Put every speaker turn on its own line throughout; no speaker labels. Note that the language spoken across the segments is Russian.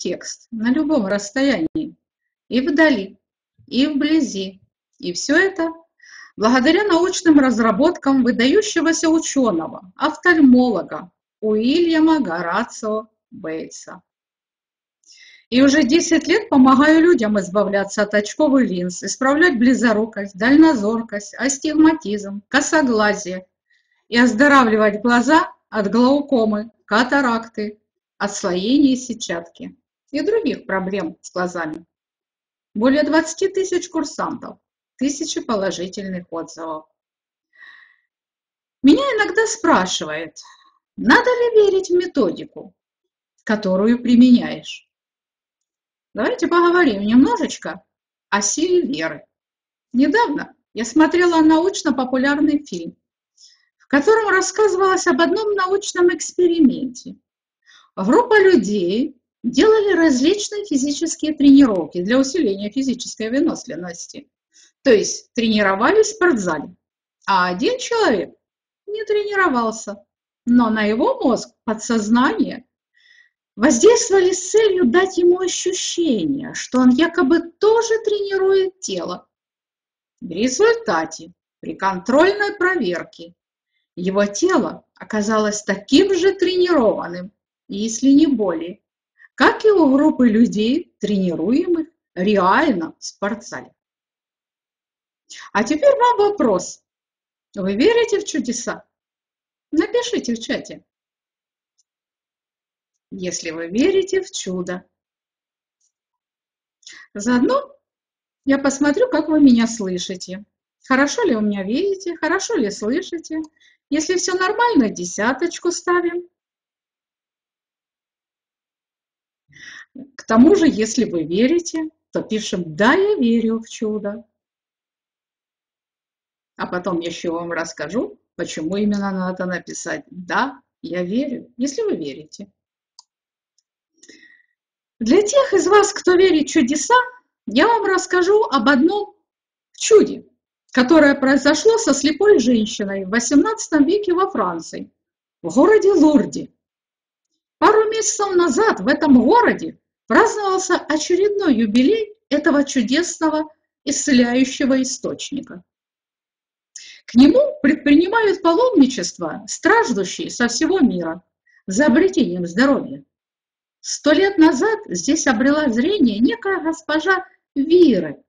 текст на любом расстоянии, и вдали, и вблизи. И все это благодаря научным разработкам выдающегося ученого, офтальмолога Уильяма Горацио Бейтса. И уже 10 лет помогаю людям избавляться от очковых линз, исправлять близорукость, дальнозоркость, астигматизм, косоглазие и оздоравливать глаза от глаукомы, катаракты, отслоения сетчатки и других проблем с глазами. Более 20 тысяч курсантов, тысячи положительных отзывов. Меня иногда спрашивают, надо ли верить в методику, которую применяешь. Давайте поговорим немножечко о силе веры. Недавно я смотрела научно-популярный фильм, в котором рассказывалось об одном научном эксперименте. Группа людей делали различные физические тренировки для усиления физической выносливости. То есть тренировались в спортзале. А один человек не тренировался, но на его мозг, подсознание воздействовали с целью дать ему ощущение, что он якобы тоже тренирует тело. В результате, при контрольной проверке, его тело оказалось таким же тренированным, если не более, как и у группы людей, тренируемых реально в спортзале. А теперь вам вопрос. Вы верите в чудеса? Напишите в чате если вы верите в чудо. Заодно я посмотрю, как вы меня слышите. Хорошо ли вы меня видите, хорошо ли слышите. Если все нормально, десяточку ставим. К тому же, если вы верите, то пишем «Да, я верю в чудо». А потом еще вам расскажу, почему именно надо написать «Да, я верю», если вы верите. Для тех из вас, кто верит в чудеса, я вам расскажу об одном чуде, которое произошло со слепой женщиной в XVIII веке во Франции, в городе Лурде. Пару месяцев назад в этом городе праздновался очередной юбилей этого чудесного исцеляющего источника. К нему предпринимают паломничество страждущие со всего мира за обретением здоровья. Сто лет назад здесь обрела зрение некая госпожа Виры.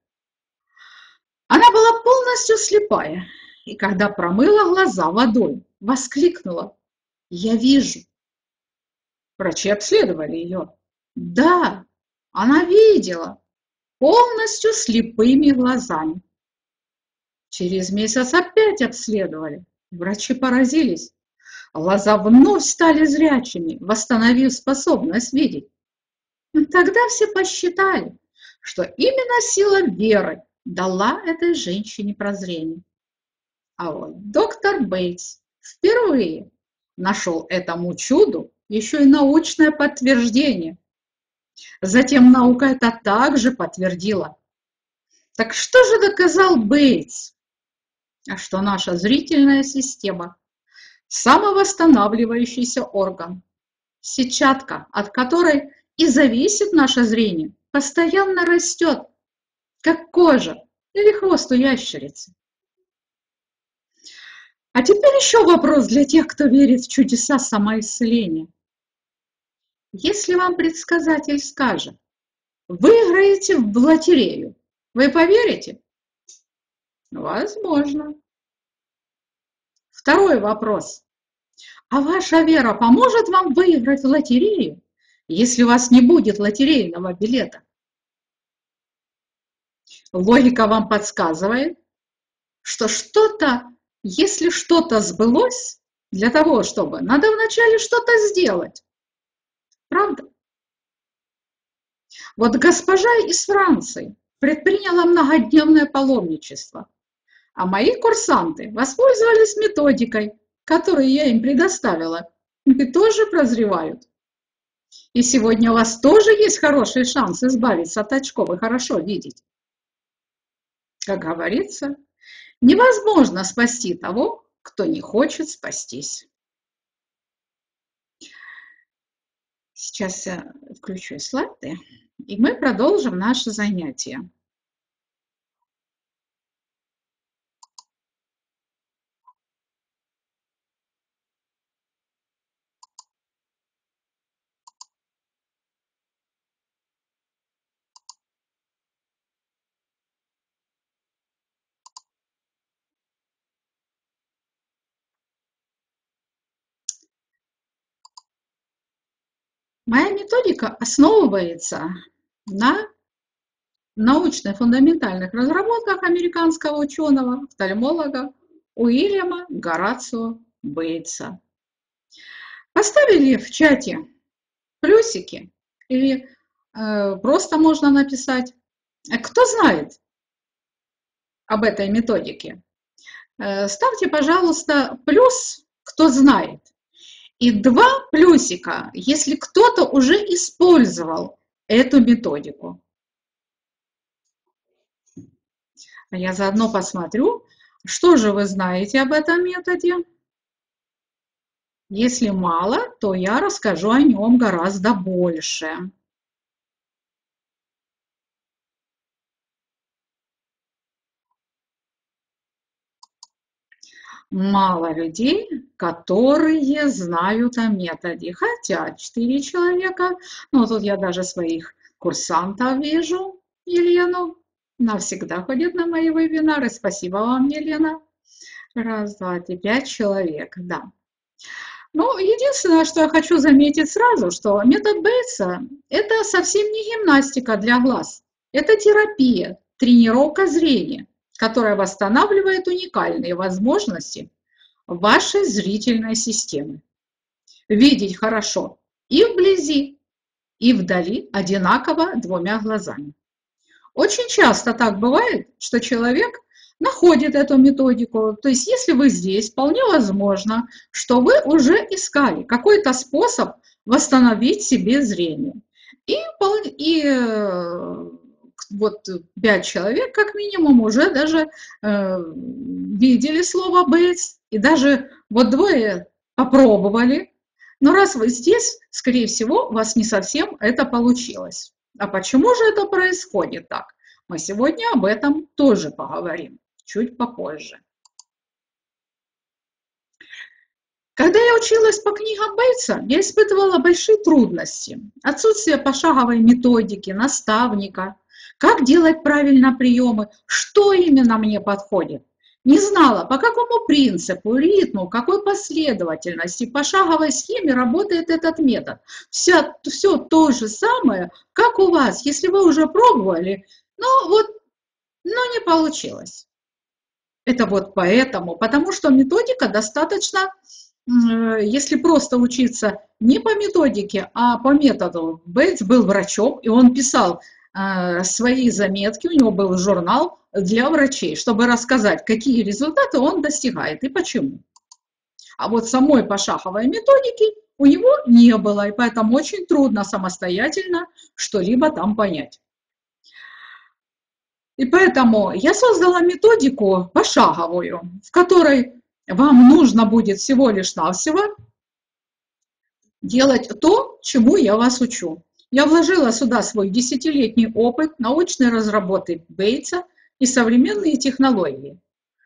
Она была полностью слепая, и когда промыла глаза водой, воскликнула «Я вижу». Врачи обследовали ее. Да, она видела, полностью слепыми глазами. Через месяц опять обследовали. Врачи поразились. Глаза вновь стали зрячими, восстановив способность видеть. Тогда все посчитали, что именно сила веры дала этой женщине прозрение. А вот доктор Бейтс впервые нашел этому чуду еще и научное подтверждение. Затем наука это также подтвердила. Так что же доказал Бейтс? А что наша зрительная система самовосстанавливающийся орган. Сетчатка, от которой и зависит наше зрение, постоянно растет, как кожа или хвост у ящерицы. А теперь еще вопрос для тех, кто верит в чудеса самоисцеления. Если вам предсказатель скажет, выиграете в лотерею, вы поверите? Возможно. Второй вопрос. А ваша вера поможет вам выиграть в лотерею, если у вас не будет лотерейного билета? Логика вам подсказывает, что что-то, если что-то сбылось, для того, чтобы надо вначале что-то сделать. Правда? Вот госпожа из Франции предприняла многодневное паломничество – а мои курсанты воспользовались методикой, которую я им предоставила, и тоже прозревают. И сегодня у вас тоже есть хороший шанс избавиться от очков и хорошо видеть. Как говорится, невозможно спасти того, кто не хочет спастись. Сейчас я включу слайды, и мы продолжим наше занятие. Моя методика основывается на научно-фундаментальных разработках американского ученого, офтальмолога Уильяма Горацио Бейтса. Поставили в чате плюсики или э, просто можно написать, э, кто знает об этой методике. Э, ставьте, пожалуйста, плюс, кто знает. И два плюсика, если кто-то уже использовал эту методику. А я заодно посмотрю, что же вы знаете об этом методе. Если мало, то я расскажу о нем гораздо больше. Мало людей, которые знают о методе. Хотя четыре человека, ну тут я даже своих курсантов вижу, Елену, навсегда ходит на мои вебинары. Спасибо вам, Елена. Раз, два, три, пять человек, да. Ну, единственное, что я хочу заметить сразу, что метод Бейтса – это совсем не гимнастика для глаз. Это терапия, тренировка зрения которая восстанавливает уникальные возможности вашей зрительной системы. Видеть хорошо и вблизи, и вдали одинаково двумя глазами. Очень часто так бывает, что человек находит эту методику. То есть если вы здесь, вполне возможно, что вы уже искали какой-то способ восстановить себе зрение. И, и э, вот пять человек как минимум уже даже э, видели слово «бейс», и даже вот двое попробовали. Но раз вы здесь, скорее всего, у вас не совсем это получилось. А почему же это происходит так? Мы сегодня об этом тоже поговорим, чуть попозже. Когда я училась по книгам Бейтса, я испытывала большие трудности. Отсутствие пошаговой методики, наставника, как делать правильно приемы, что именно мне подходит. Не знала, по какому принципу, ритму, какой последовательности, по шаговой схеме работает этот метод. Вся, все то же самое, как у вас, если вы уже пробовали, но вот, но не получилось. Это вот поэтому, потому что методика достаточно, если просто учиться не по методике, а по методу. Бейтс был врачом, и он писал свои заметки, у него был журнал для врачей, чтобы рассказать, какие результаты он достигает и почему. А вот самой пошаговой методики у него не было, и поэтому очень трудно самостоятельно что-либо там понять. И поэтому я создала методику пошаговую, в которой вам нужно будет всего лишь навсего делать то, чему я вас учу. Я вложила сюда свой десятилетний опыт научной разработки Бейтса и современные технологии.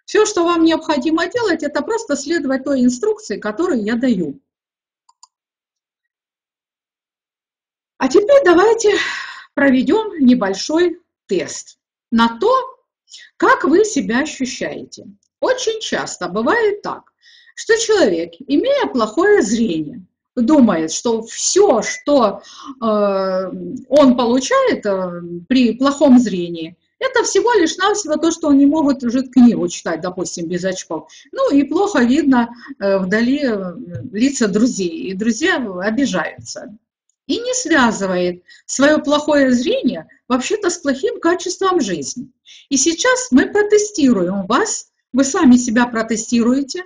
Все, что вам необходимо делать, это просто следовать той инструкции, которую я даю. А теперь давайте проведем небольшой тест на то, как вы себя ощущаете. Очень часто бывает так, что человек, имея плохое зрение, думает, что все, что э, он получает э, при плохом зрении, это всего лишь навсего то, что он не может уже книгу читать, допустим, без очков. Ну и плохо видно э, вдали э, лица друзей, и друзья обижаются. И не связывает свое плохое зрение вообще-то с плохим качеством жизни. И сейчас мы протестируем вас, вы сами себя протестируете,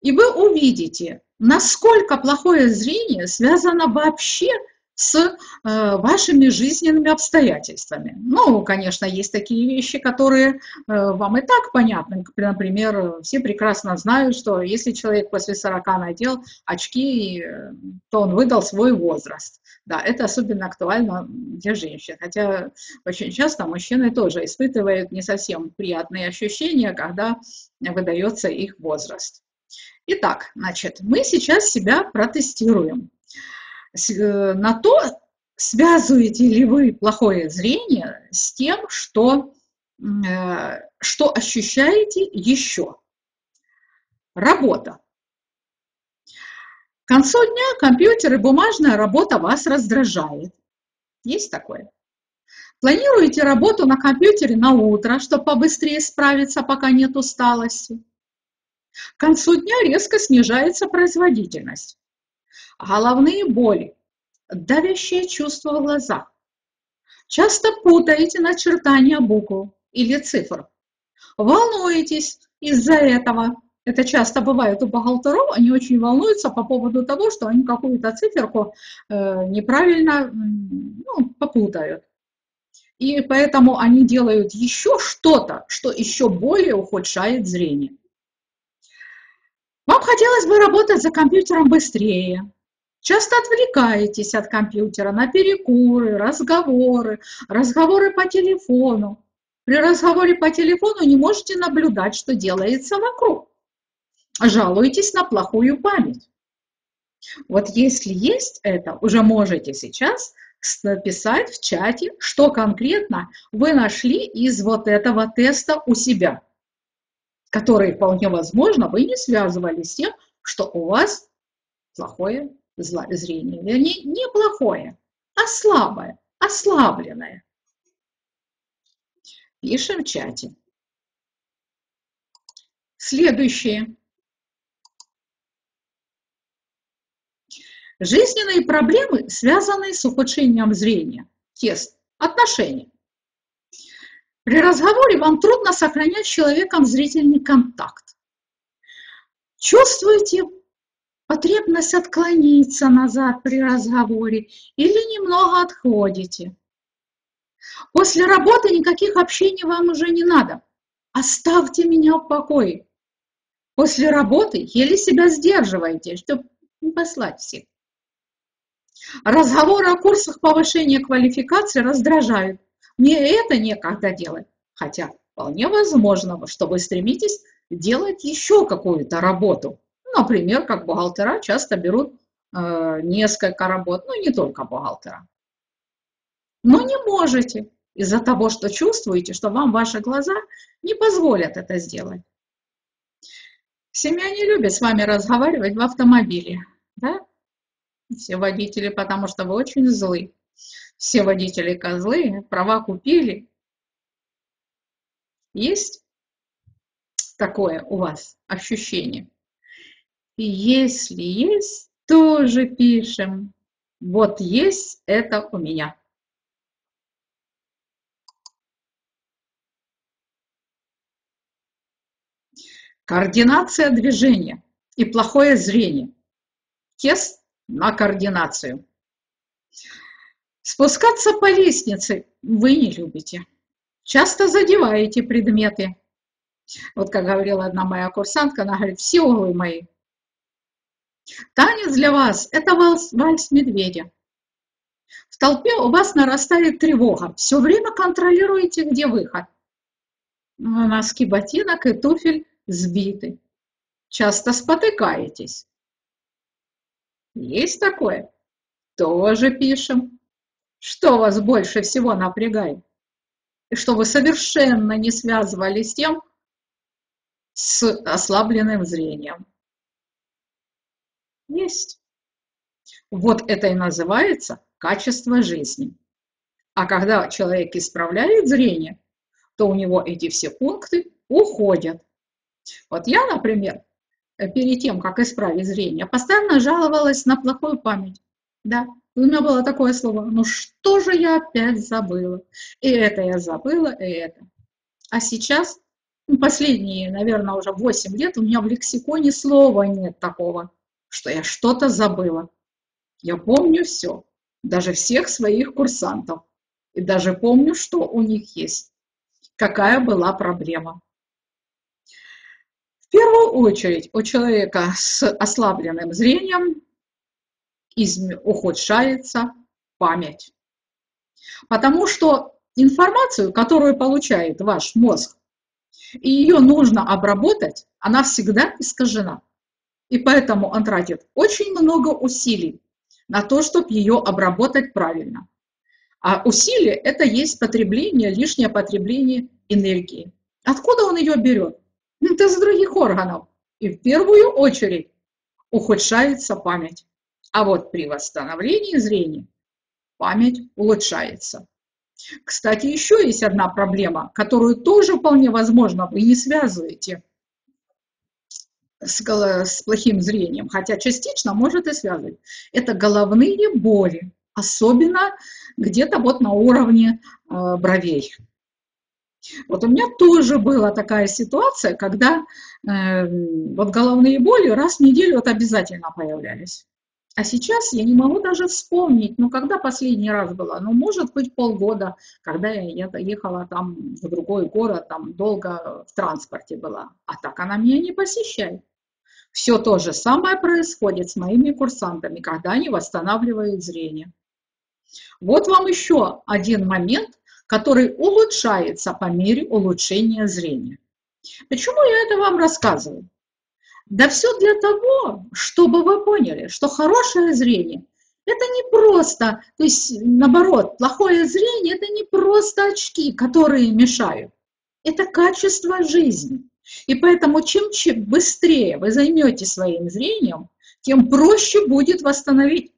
и вы увидите, насколько плохое зрение связано вообще с э, вашими жизненными обстоятельствами. Ну, конечно, есть такие вещи, которые э, вам и так понятны. Например, все прекрасно знают, что если человек после 40 надел очки, то он выдал свой возраст. Да, это особенно актуально для женщин. Хотя очень часто мужчины тоже испытывают не совсем приятные ощущения, когда выдается их возраст. Итак, значит, мы сейчас себя протестируем. Э, на то, связываете ли вы плохое зрение с тем, что, э, что ощущаете еще. Работа. К концу дня компьютер и бумажная работа вас раздражает. Есть такое? Планируете работу на компьютере на утро, чтобы побыстрее справиться, пока нет усталости. К концу дня резко снижается производительность головные боли, давящее чувство в глазах. Часто путаете начертания букв или цифр. Волнуетесь из-за этого. Это часто бывает у бухгалтеров, они очень волнуются по поводу того, что они какую-то циферку э, неправильно ну, попутают. И поэтому они делают еще что-то, что еще более ухудшает зрение. Вам хотелось бы работать за компьютером быстрее, Часто отвлекаетесь от компьютера на перекуры, разговоры, разговоры по телефону. При разговоре по телефону не можете наблюдать, что делается вокруг. Жалуетесь на плохую память. Вот если есть это, уже можете сейчас написать в чате, что конкретно вы нашли из вот этого теста у себя, который вполне возможно вы не связывали с тем, что у вас плохое зрение, вернее, не плохое, а слабое, ослабленное. Пишем в чате. Следующее. Жизненные проблемы, связанные с ухудшением зрения. Тест. Отношения. При разговоре вам трудно сохранять с человеком зрительный контакт. Чувствуете потребность отклониться назад при разговоре или немного отходите. После работы никаких общений вам уже не надо. Оставьте меня в покое. После работы еле себя сдерживаете, чтобы не послать всех. Разговоры о курсах повышения квалификации раздражают. Мне это некогда делать. Хотя вполне возможно, что вы стремитесь делать еще какую-то работу. Например, как бухгалтера часто берут э, несколько работ, ну не только бухгалтера. Но не можете из-за того, что чувствуете, что вам ваши глаза не позволят это сделать. Семья не любит с вами разговаривать в автомобиле, да? Все водители, потому что вы очень злы. Все водители козлы, права купили. Есть такое у вас ощущение? И если есть, тоже пишем. Вот есть это у меня. Координация движения и плохое зрение. Тест на координацию. Спускаться по лестнице вы не любите. Часто задеваете предметы. Вот как говорила одна моя курсантка, она говорит, все углы мои Танец для вас – это вальс, вальс медведя. В толпе у вас нарастает тревога. Все время контролируете, где выход. Носки ботинок и туфель сбиты. Часто спотыкаетесь. Есть такое? Тоже пишем. Что вас больше всего напрягает? И что вы совершенно не связывали с тем, с ослабленным зрением. Есть. Вот это и называется качество жизни. А когда человек исправляет зрение, то у него эти все пункты уходят. Вот я, например, перед тем, как исправить зрение, постоянно жаловалась на плохую память. Да, у меня было такое слово, ну что же я опять забыла? И это я забыла, и это. А сейчас, ну, последние, наверное, уже 8 лет, у меня в лексиконе слова нет такого что я что-то забыла. Я помню все. даже всех своих курсантов. И даже помню, что у них есть, какая была проблема. В первую очередь у человека с ослабленным зрением ухудшается память. Потому что информацию, которую получает ваш мозг, и ее нужно обработать, она всегда искажена. И поэтому он тратит очень много усилий на то, чтобы ее обработать правильно. А усилие – это есть потребление, лишнее потребление энергии. Откуда он ее берет? Это из других органов. И в первую очередь ухудшается память. А вот при восстановлении зрения память улучшается. Кстати, еще есть одна проблема, которую тоже вполне возможно вы не связываете с, с плохим зрением, хотя частично может и связывать. Это головные боли, особенно где-то вот на уровне э, бровей. Вот у меня тоже была такая ситуация, когда э, вот головные боли раз в неделю вот обязательно появлялись. А сейчас я не могу даже вспомнить, ну, когда последний раз была. Ну, может быть, полгода, когда я ехала там в другой город, там долго в транспорте была. А так она меня не посещает. Все то же самое происходит с моими курсантами, когда они восстанавливают зрение. Вот вам еще один момент, который улучшается по мере улучшения зрения. Почему я это вам рассказываю? Да все для того, чтобы вы поняли, что хорошее зрение – это не просто, то есть наоборот, плохое зрение – это не просто очки, которые мешают. Это качество жизни. И поэтому чем, чем быстрее вы займетесь своим зрением, тем проще будет восстановить.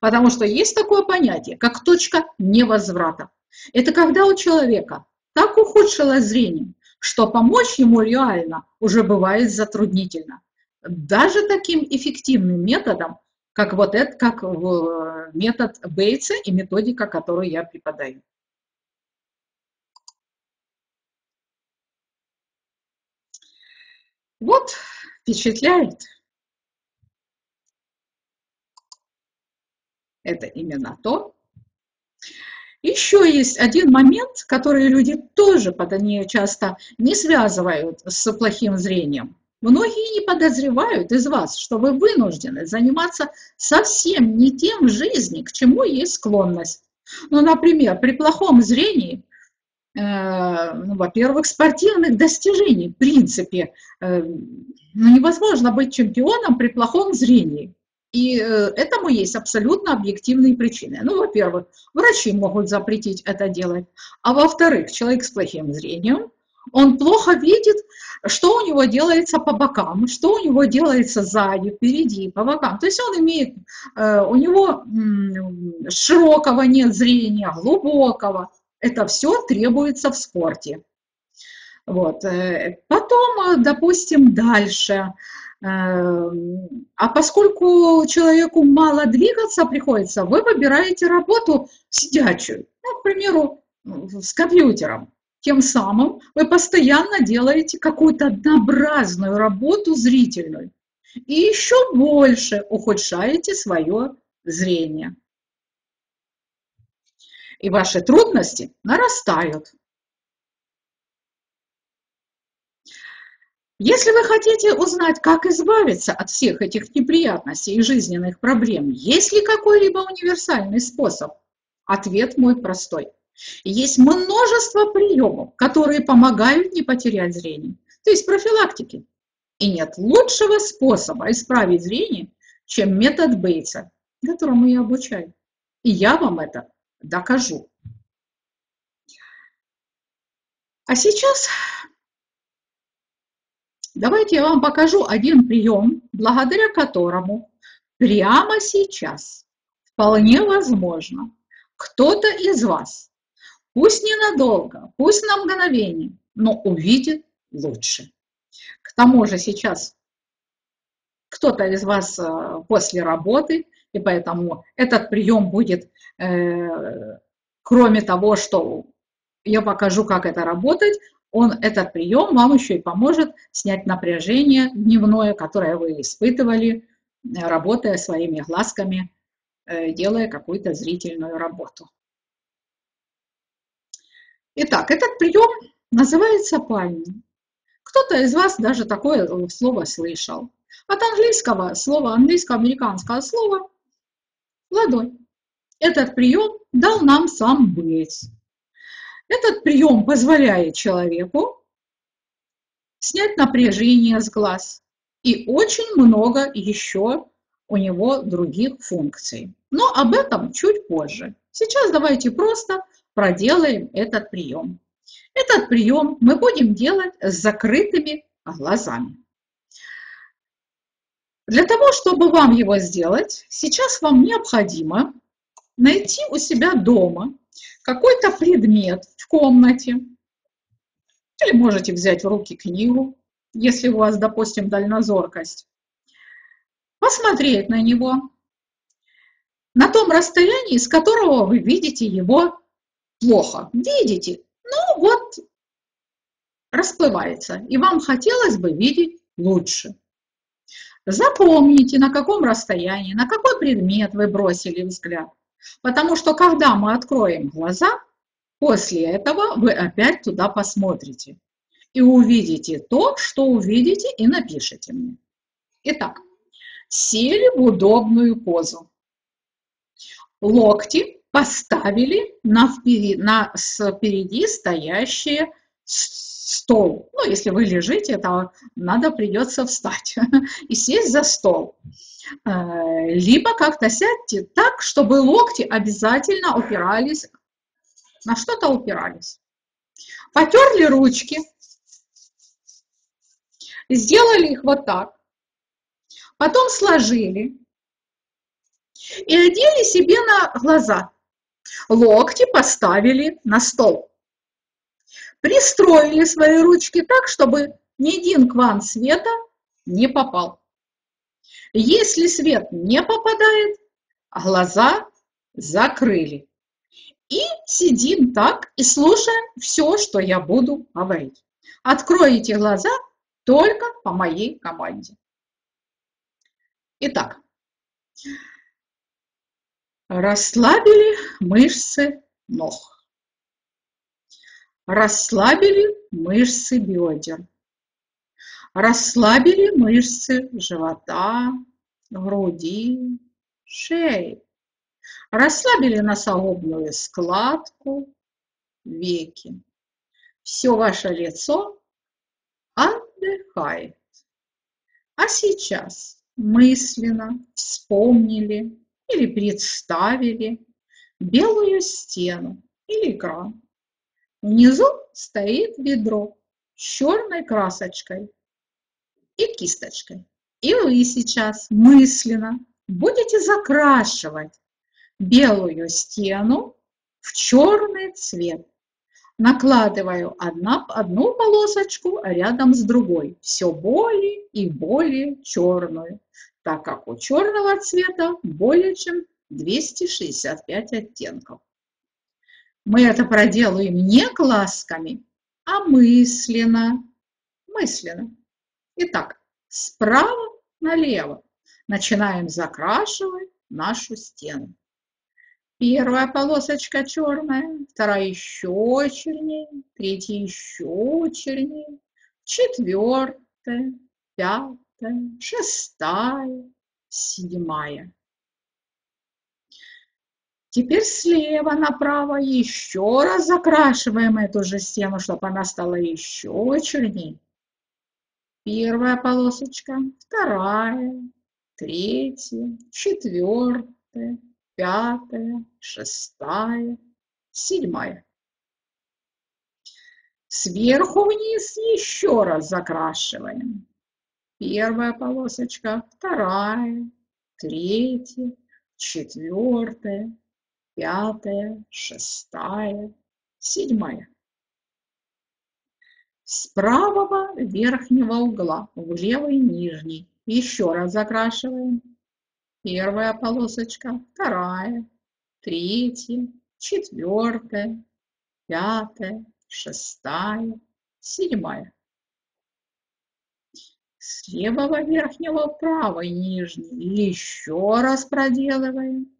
Потому что есть такое понятие, как точка невозврата. Это когда у человека так ухудшилось зрение, что помочь ему реально уже бывает затруднительно даже таким эффективным методом, как вот это, как метод Бейтса и методика, которую я преподаю. Вот, впечатляет. Это именно то. Еще есть один момент, который люди тоже не часто не связывают с плохим зрением. Многие не подозревают из вас, что вы вынуждены заниматься совсем не тем в жизни, к чему есть склонность. Ну, например, при плохом зрении, э, ну, во-первых, спортивных достижений, в принципе, э, ну, невозможно быть чемпионом при плохом зрении. И э, этому есть абсолютно объективные причины. Ну, во-первых, врачи могут запретить это делать. А во-вторых, человек с плохим зрением – он плохо видит, что у него делается по бокам, что у него делается сзади, впереди, по бокам. То есть он имеет, э, у него широкого нет зрения, глубокого. Это все требуется в спорте. Вот. Э, потом, допустим, дальше. Э, а поскольку человеку мало двигаться приходится, вы выбираете работу сидячую, ну, к примеру, с компьютером. Тем самым вы постоянно делаете какую-то однообразную работу зрительную и еще больше ухудшаете свое зрение. И ваши трудности нарастают. Если вы хотите узнать, как избавиться от всех этих неприятностей и жизненных проблем, есть ли какой-либо универсальный способ? Ответ мой простой – есть множество приемов, которые помогают не потерять зрение, то есть профилактики. И нет лучшего способа исправить зрение, чем метод Бейтса, которому я обучаю. И я вам это докажу. А сейчас давайте я вам покажу один прием, благодаря которому прямо сейчас вполне возможно кто-то из вас Пусть ненадолго, пусть на мгновение, но увидит лучше. К тому же сейчас кто-то из вас э, после работы, и поэтому этот прием будет, э, кроме того, что я покажу, как это работать, он, этот прием вам еще и поможет снять напряжение дневное, которое вы испытывали, работая своими глазками э, делая какую-то зрительную работу. Итак, этот прием называется пальмой. Кто-то из вас даже такое слово слышал. От английского слова, английско-американского слова ладонь. Этот прием дал нам сам Бейтс. Этот прием позволяет человеку снять напряжение с глаз. И очень много еще у него других функций. Но об этом чуть позже. Сейчас давайте просто проделаем этот прием. Этот прием мы будем делать с закрытыми глазами. Для того, чтобы вам его сделать, сейчас вам необходимо найти у себя дома какой-то предмет в комнате, или можете взять в руки книгу, если у вас, допустим, дальнозоркость, посмотреть на него на том расстоянии, с которого вы видите его плохо. Видите, ну вот расплывается, и вам хотелось бы видеть лучше. Запомните, на каком расстоянии, на какой предмет вы бросили взгляд. Потому что когда мы откроем глаза, после этого вы опять туда посмотрите и увидите то, что увидите, и напишите мне. Итак, сели в удобную позу. Локти поставили на, впереди, на впереди стоящие стол. Ну, если вы лежите, то надо придется встать и сесть за стол. Э, либо как-то сядьте так, чтобы локти обязательно упирались, на что-то упирались. Потерли ручки, сделали их вот так, потом сложили и одели себе на глаза. Локти поставили на стол. Пристроили свои ручки так, чтобы ни один квант света не попал. Если свет не попадает, глаза закрыли. И сидим так и слушаем все, что я буду говорить. Откроете глаза только по моей команде. Итак, расслабили мышцы ног. Расслабили мышцы бедер. Расслабили мышцы живота, груди, шеи. Расслабили носогубную складку, веки. Все ваше лицо отдыхает. А сейчас мысленно вспомнили или представили белую стену или экран. Внизу стоит ведро с черной красочкой и кисточкой. И вы сейчас мысленно будете закрашивать белую стену в черный цвет. Накладываю одна, одну полосочку рядом с другой, все более и более черную, так как у черного цвета более чем 265 оттенков. Мы это проделаем не глазками, а мысленно. Мысленно. Итак, справа налево начинаем закрашивать нашу стену. Первая полосочка черная, вторая еще чернее, третья еще чернее, четвертая, пятая, шестая, седьмая. Теперь слева направо еще раз закрашиваем эту же стену, чтобы она стала еще чернее. Первая полосочка, вторая, третья, четвертая, пятая, шестая, седьмая. Сверху вниз еще раз закрашиваем. Первая полосочка, вторая, третья, четвертая, пятая, шестая, седьмая. С правого верхнего угла в левый нижний еще раз закрашиваем. Первая полосочка, вторая, третья, четвертая, пятая, шестая, седьмая. С левого верхнего в правый нижний еще раз проделываем.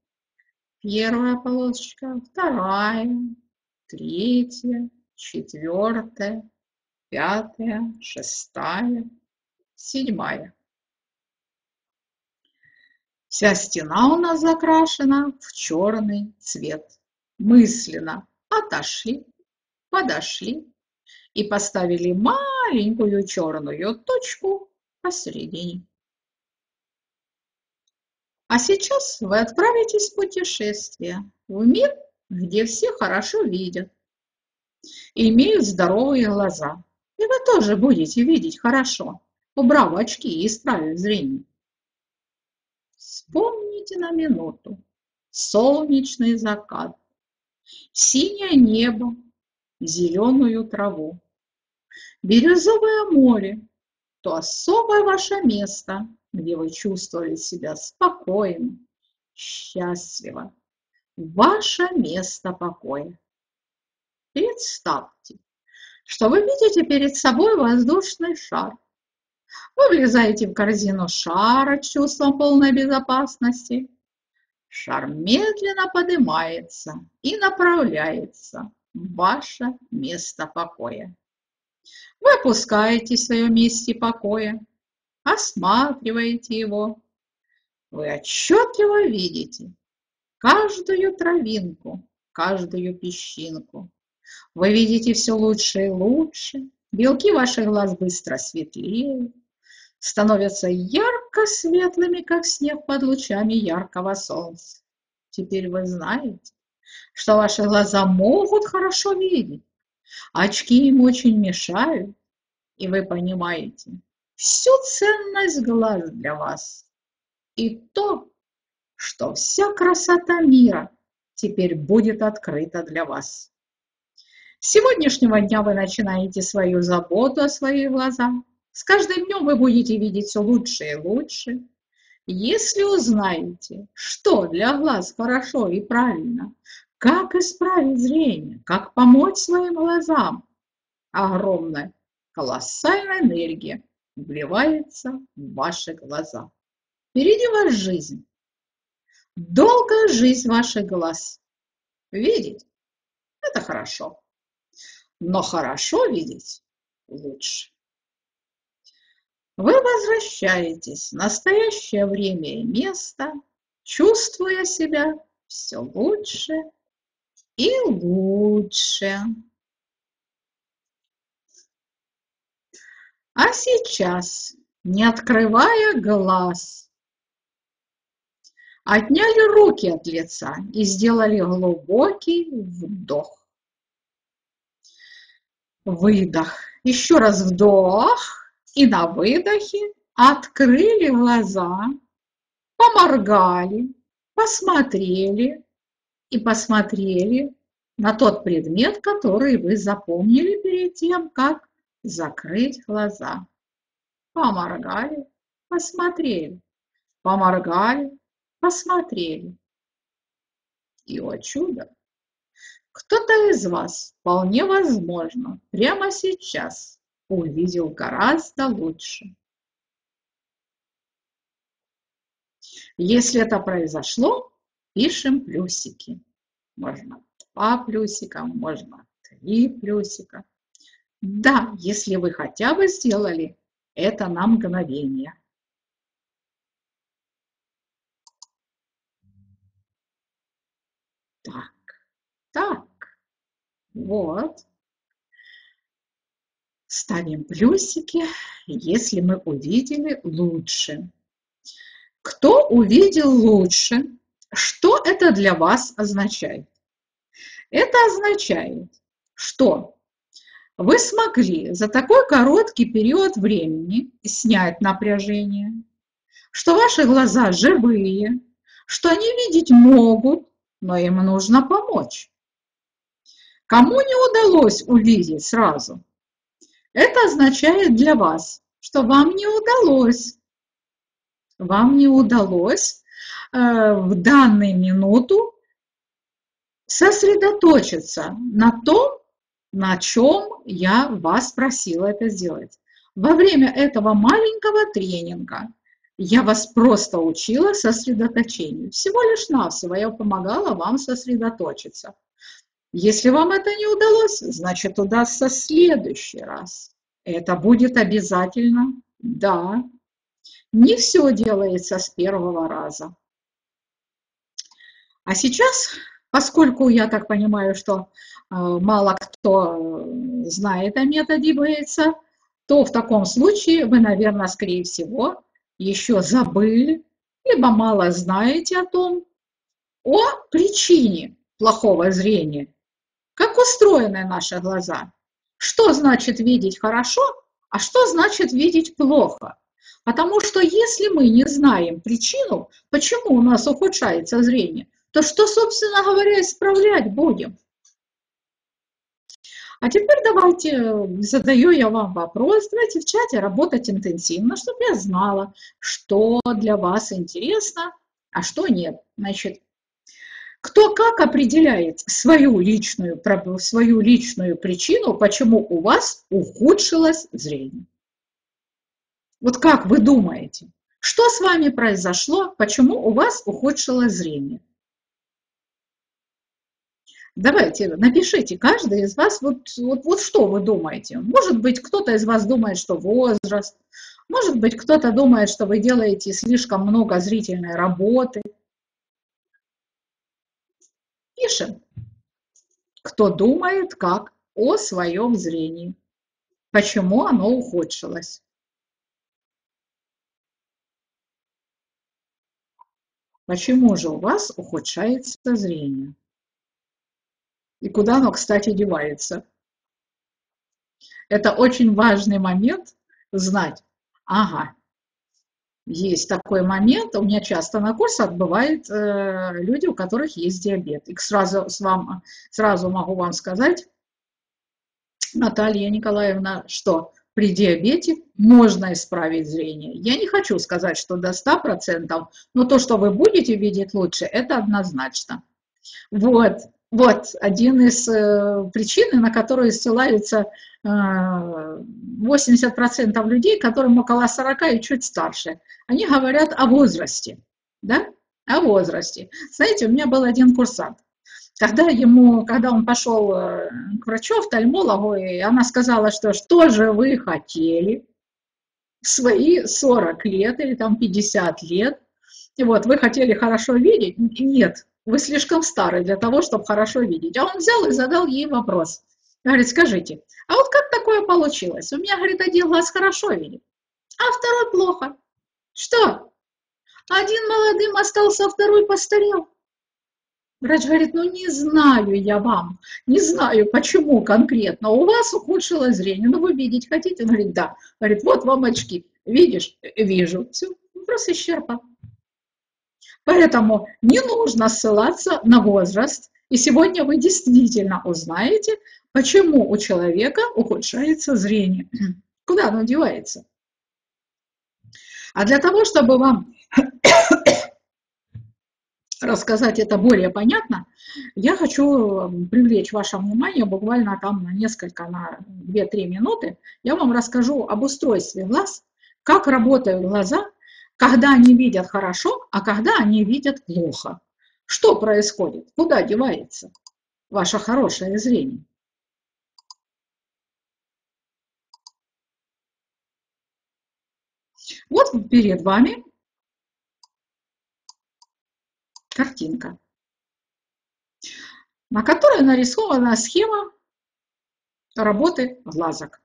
Первая полосочка, вторая, третья, четвертая, пятая, шестая, седьмая. Вся стена у нас закрашена в черный цвет. Мысленно отошли, подошли и поставили маленькую черную точку посередине. А сейчас вы отправитесь в путешествие в мир, где все хорошо видят имеют здоровые глаза. И вы тоже будете видеть хорошо, убрав очки и исправив зрение. Вспомните на минуту солнечный закат, синее небо, зеленую траву, бирюзовое море, то особое ваше место, где вы чувствовали себя спокойно, счастливо. Ваше место покоя. Представьте, что вы видите перед собой воздушный шар. Вы влезаете в корзину шара с чувством полной безопасности. Шар медленно поднимается и направляется в ваше место покоя. Вы опускаетесь в своем месте покоя, осматриваете его. Вы отчетливо видите каждую травинку, каждую песчинку. Вы видите все лучше и лучше. Белки ваших глаз быстро светлеют, становятся ярко светлыми, как снег под лучами яркого солнца. Теперь вы знаете, что ваши глаза могут хорошо видеть. Очки им очень мешают, и вы понимаете, всю ценность глаз для вас. И то, что вся красота мира теперь будет открыта для вас. С сегодняшнего дня вы начинаете свою заботу о своих глазах. С каждым днем вы будете видеть все лучше и лучше. Если узнаете, что для глаз хорошо и правильно, как исправить зрение, как помочь своим глазам, огромная, колоссальная энергия вливается в ваши глаза. Впереди вас жизнь. Долгая жизнь ваших глаз. Видеть – это хорошо. Но хорошо видеть лучше. Вы возвращаетесь в настоящее время и место, чувствуя себя все лучше и лучше. А сейчас, не открывая глаз, отняли руки от лица и сделали глубокий вдох. Выдох. Еще раз вдох. И на выдохе открыли глаза, поморгали, посмотрели и посмотрели на тот предмет, который вы запомнили перед тем, как закрыть глаза. Поморгали, посмотрели, поморгали, посмотрели. И, о чудо, кто-то из вас, вполне возможно, прямо сейчас увидел гораздо лучше. Если это произошло, пишем плюсики. Можно два плюсика, можно три плюсика. Да, если вы хотя бы сделали это на мгновение. Так, так, вот. Ставим плюсики, если мы увидели лучше. Кто увидел лучше? Что это для вас означает? Это означает, что вы смогли за такой короткий период времени снять напряжение, что ваши глаза живые, что они видеть могут, но им нужно помочь. Кому не удалось увидеть сразу? Это означает для вас, что вам не удалось. Вам не удалось э, в данную минуту сосредоточиться на том, на чем я вас просила это сделать. Во время этого маленького тренинга Я вас просто учила сосредоточению. Всего лишь навсего я помогала вам сосредоточиться. Если вам это не удалось, значит удастся в следующий раз. Это будет обязательно, да. Не все делается с первого раза. А сейчас, поскольку я так понимаю, что э, мало кто знает о методе Бейтса, то в таком случае вы, наверное, скорее всего, еще забыли, либо мало знаете о том, о причине плохого зрения. Как устроены наши глаза? Что значит видеть хорошо, а что значит видеть плохо? Потому что если мы не знаем причину, почему у нас ухудшается зрение, то что, собственно говоря, исправлять будем? А теперь давайте, задаю я вам вопрос, давайте в чате работать интенсивно, чтобы я знала, что для вас интересно, а что нет. Значит, кто как определяет свою личную, свою личную причину, почему у вас ухудшилось зрение? Вот как вы думаете, что с вами произошло, почему у вас ухудшилось зрение? Давайте, напишите, каждый из вас, вот, вот, вот что вы думаете. Может быть, кто-то из вас думает, что возраст, может быть, кто-то думает, что вы делаете слишком много зрительной работы. Пишем, кто думает как о своем зрении, почему оно ухудшилось. Почему же у вас ухудшается зрение? И куда оно, кстати, девается. Это очень важный момент знать. Ага, есть такой момент, у меня часто на курсах бывают э, люди, у которых есть диабет. И сразу, с вам, сразу могу вам сказать, Наталья Николаевна, что при диабете можно исправить зрение. Я не хочу сказать, что до 100%, но то, что вы будете видеть лучше, это однозначно. Вот. Вот один из э, причин, на которые ссылаются э, 80% людей, которым около 40 и чуть старше. Они говорят о возрасте, да, о возрасте. Знаете, у меня был один курсант, когда ему, когда он пошел э, к врачу, офтальмологу, и она сказала, что что же вы хотели в свои 40 лет или там 50 лет, и вот вы хотели хорошо видеть? Нет, вы слишком старый для того, чтобы хорошо видеть. А он взял и задал ей вопрос. Говорит, скажите, а вот как такое получилось? У меня, говорит, один глаз хорошо видит, а второй плохо. Что? Один молодым остался, а второй постарел. Врач говорит, ну не знаю я вам, не знаю, почему конкретно. У вас ухудшилось зрение, ну вы видеть хотите? Он говорит, да. Говорит, вот вам очки. Видишь? Вижу. Все, вопрос исчерпан. Поэтому не нужно ссылаться на возраст. И сегодня вы действительно узнаете, почему у человека ухудшается зрение. Куда оно девается? А для того, чтобы вам рассказать это более понятно, я хочу привлечь ваше внимание буквально там на несколько, на 2-3 минуты. Я вам расскажу об устройстве глаз, как работают глаза когда они видят хорошо, а когда они видят плохо. Что происходит? Куда девается ваше хорошее зрение? Вот перед вами картинка, на которой нарисована схема работы глазок.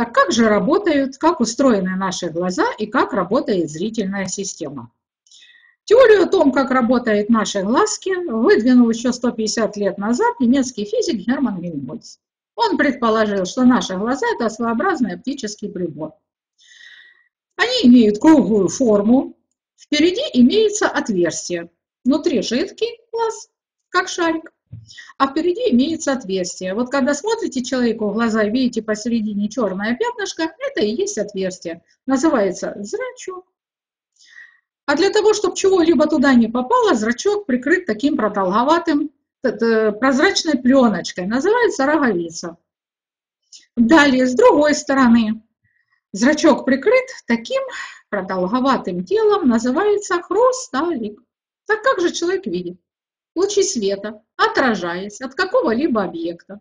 Так как же работают, как устроены наши глаза и как работает зрительная система? Теорию о том, как работают наши глазки, выдвинул еще 150 лет назад немецкий физик Герман Гельмгольц. Он предположил, что наши глаза – это своеобразный оптический прибор. Они имеют круглую форму, впереди имеется отверстие, внутри жидкий глаз, как шарик, а впереди имеется отверстие. Вот когда смотрите человеку в глаза и видите посередине черное пятнышко, это и есть отверстие. Называется зрачок. А для того, чтобы чего-либо туда не попало, зрачок прикрыт таким продолговатым, прозрачной пленочкой. Называется роговица. Далее, с другой стороны, зрачок прикрыт таким продолговатым телом называется хрусталик. Так как же человек видит? Лучи света, отражаясь от какого-либо объекта,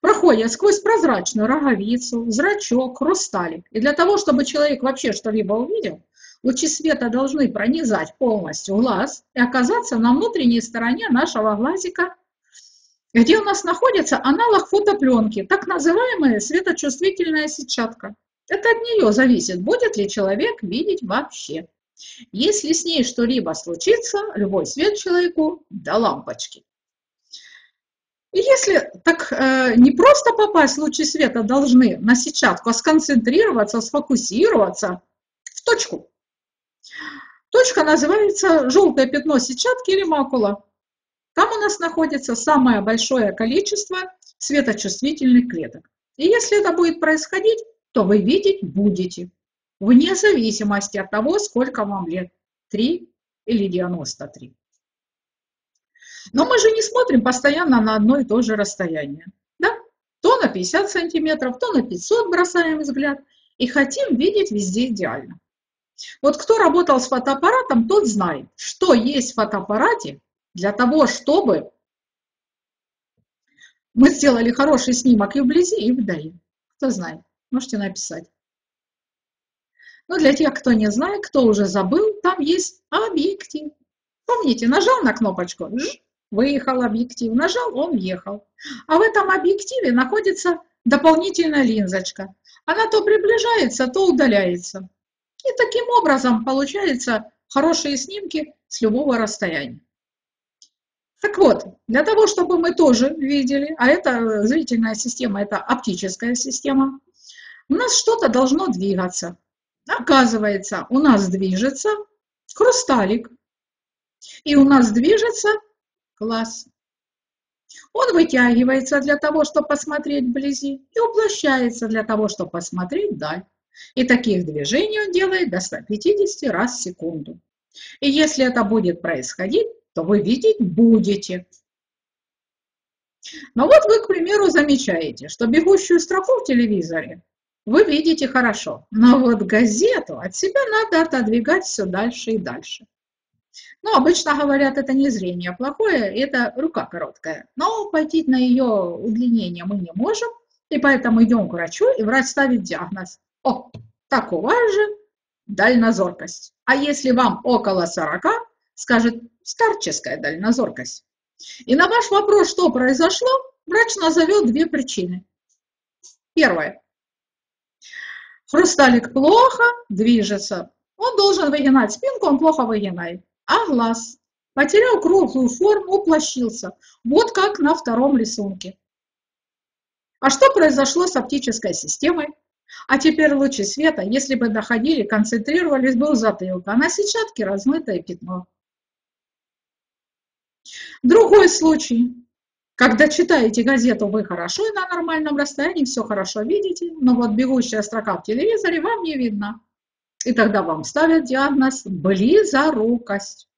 проходят сквозь прозрачную роговицу, зрачок, хрусталик. И для того, чтобы человек вообще что-либо увидел, лучи света должны пронизать полностью глаз и оказаться на внутренней стороне нашего глазика, где у нас находится аналог фотопленки, так называемая светочувствительная сетчатка. Это от нее зависит, будет ли человек видеть вообще. Если с ней что-либо случится, любой свет человеку до лампочки. И если так э, не просто попасть, лучи света должны на сетчатку, а сконцентрироваться, сфокусироваться в точку. Точка называется желтое пятно сетчатки или макула. Там у нас находится самое большое количество светочувствительных клеток. И если это будет происходить, то вы видеть будете, вне зависимости от того, сколько вам лет, 3 или 93. Но мы же не смотрим постоянно на одно и то же расстояние. Да? То на 50 сантиметров, то на 500 бросаем взгляд. И хотим видеть везде идеально. Вот кто работал с фотоаппаратом, тот знает, что есть в фотоаппарате для того, чтобы мы сделали хороший снимок и вблизи, и вдали. Кто знает, можете написать. Но для тех, кто не знает, кто уже забыл, там есть объектив. Помните, нажал на кнопочку, выехал объектив, нажал, он въехал. А в этом объективе находится дополнительная линзочка. Она то приближается, то удаляется. И таким образом получаются хорошие снимки с любого расстояния. Так вот, для того, чтобы мы тоже видели, а это зрительная система, это оптическая система, у нас что-то должно двигаться. Оказывается, у нас движется хрусталик, и у нас движется глаз. Он вытягивается для того, чтобы посмотреть вблизи, и уплощается для того, чтобы посмотреть вдаль. И таких движений он делает до 150 раз в секунду. И если это будет происходить, то вы видеть будете. Но вот вы, к примеру, замечаете, что бегущую строку в телевизоре вы видите хорошо, но вот газету от себя надо отодвигать все дальше и дальше. Ну, обычно говорят, это не зрение плохое, это рука короткая. Но пойти на ее удлинение мы не можем, и поэтому идем к врачу, и врач ставит диагноз. О, такова же дальнозоркость. А если вам около 40, скажет старческая дальнозоркость. И на ваш вопрос, что произошло, врач назовет две причины. Первое. Хрусталик плохо движется. Он должен выгинать спинку, он плохо выгинает. А глаз? Потерял круглую форму, уплощился. Вот как на втором рисунке. А что произошло с оптической системой? А теперь лучи света, если бы доходили, концентрировались бы у затылка, а на сетчатке размытое пятно. Другой случай. Когда читаете газету, вы хорошо на нормальном расстоянии все хорошо видите, но вот бегущая строка в телевизоре вам не видна. И тогда вам ставят диагноз близорукость.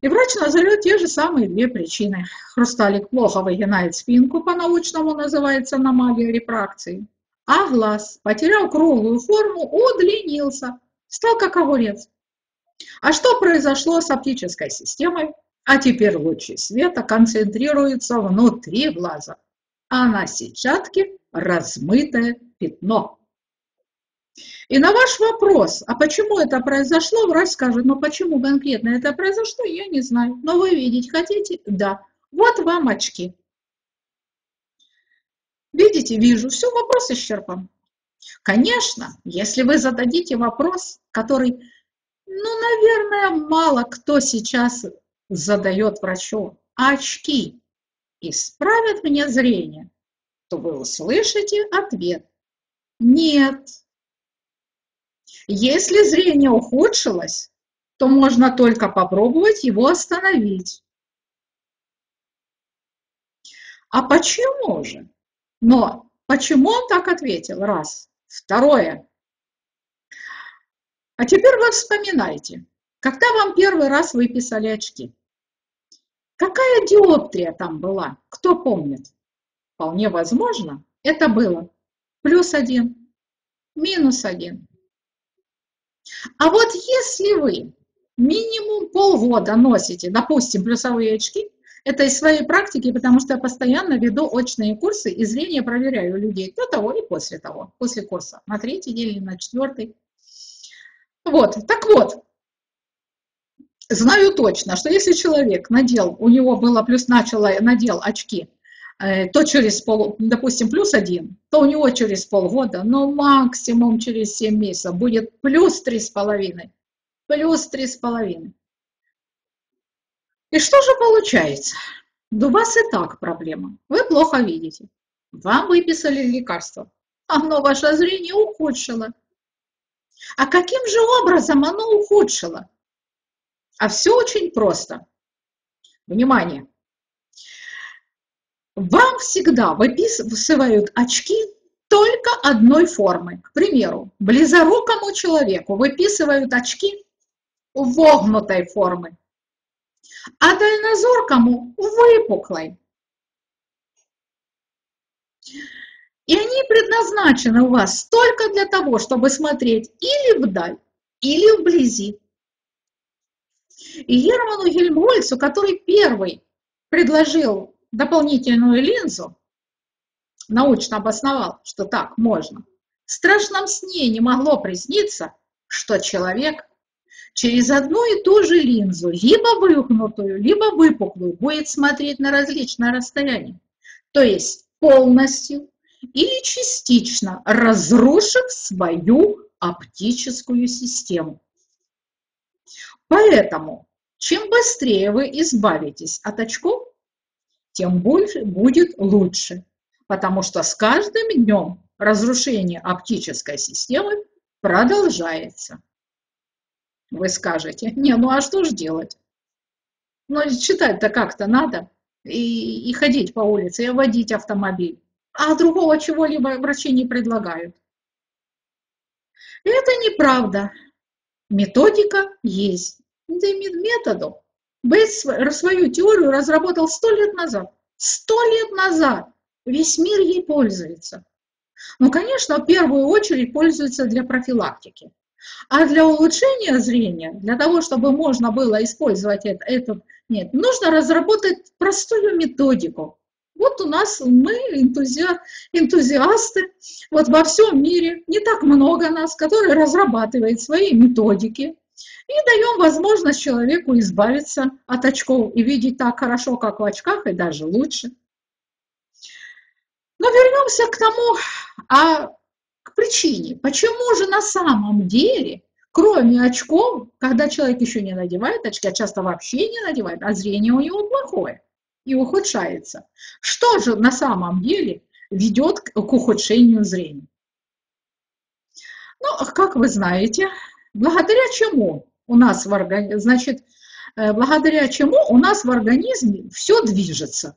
И врач назовет те же самые две причины. Хрусталик плохо выгинает спинку, по-научному называется аномалия рефракции. А глаз потерял круглую форму, удлинился, стал как огурец. А что произошло с оптической системой? А теперь лучи света концентрируются внутри глаза, а на сетчатке размытое пятно. И на ваш вопрос, а почему это произошло, врач скажет, ну почему конкретно это произошло, я не знаю. Но вы видеть хотите? Да. Вот вам очки. Видите, вижу, все, вопрос исчерпан. Конечно, если вы зададите вопрос, который, ну, наверное, мало кто сейчас задает врачу, очки исправят мне зрение, то вы услышите ответ. Нет, если зрение ухудшилось, то можно только попробовать его остановить. А почему же? Но почему он так ответил? Раз. Второе. А теперь вы вспоминайте, когда вам первый раз выписали очки? Какая диоптрия там была? Кто помнит? Вполне возможно, это было плюс один, минус один, А вот если вы минимум полгода носите, допустим, плюсовые очки, это из своей практики, потому что я постоянно веду очные курсы и зрение проверяю людей до того и после того, после курса, на третий день или на четвертый. Вот, так вот, знаю точно, что если человек надел, у него было плюс начало, надел очки, э, то через пол, допустим, плюс один, то у него через полгода, но максимум через 7 месяцев будет плюс три с половиной, плюс три с половиной. И что же получается? У вас и так проблема. Вы плохо видите. Вам выписали лекарство. Оно ваше зрение ухудшило. А каким же образом оно ухудшило? А все очень просто. Внимание! Вам всегда выписывают очки только одной формы. К примеру, близорукому человеку выписывают очки вогнутой формы а дальнозоркому выпуклой. И они предназначены у вас только для того, чтобы смотреть или вдаль, или вблизи. И Герману Гельмгольцу, который первый предложил дополнительную линзу, научно обосновал, что так можно, в страшном сне не могло присниться, что человек через одну и ту же линзу, либо выгнутую, либо выпуклую, будет смотреть на различное расстояние. То есть полностью или частично разрушив свою оптическую систему. Поэтому, чем быстрее вы избавитесь от очков, тем больше будет лучше, потому что с каждым днем разрушение оптической системы продолжается. Вы скажете, не, ну а что же делать? Ну, читать-то как-то надо. И, и ходить по улице, и водить автомобиль. А другого чего-либо врачи не предлагают. Это неправда. Методика есть. Да и методу. Бейтс свою теорию разработал сто лет назад. Сто лет назад. Весь мир ей пользуется. Ну, конечно, в первую очередь пользуется для профилактики. А для улучшения зрения, для того, чтобы можно было использовать это, это нет, нужно разработать простую методику. Вот у нас мы энтузиа, энтузиасты, вот во всем мире не так много нас, которые разрабатывают свои методики. И даем возможность человеку избавиться от очков и видеть так хорошо, как в очках, и даже лучше. Но вернемся к тому, а к причине, почему же на самом деле, кроме очков, когда человек еще не надевает очки, а часто вообще не надевает, а зрение у него плохое и ухудшается, что же на самом деле ведет к ухудшению зрения? Ну, как вы знаете, благодаря чему у нас в организме, значит, э, благодаря чему у нас в организме все движется.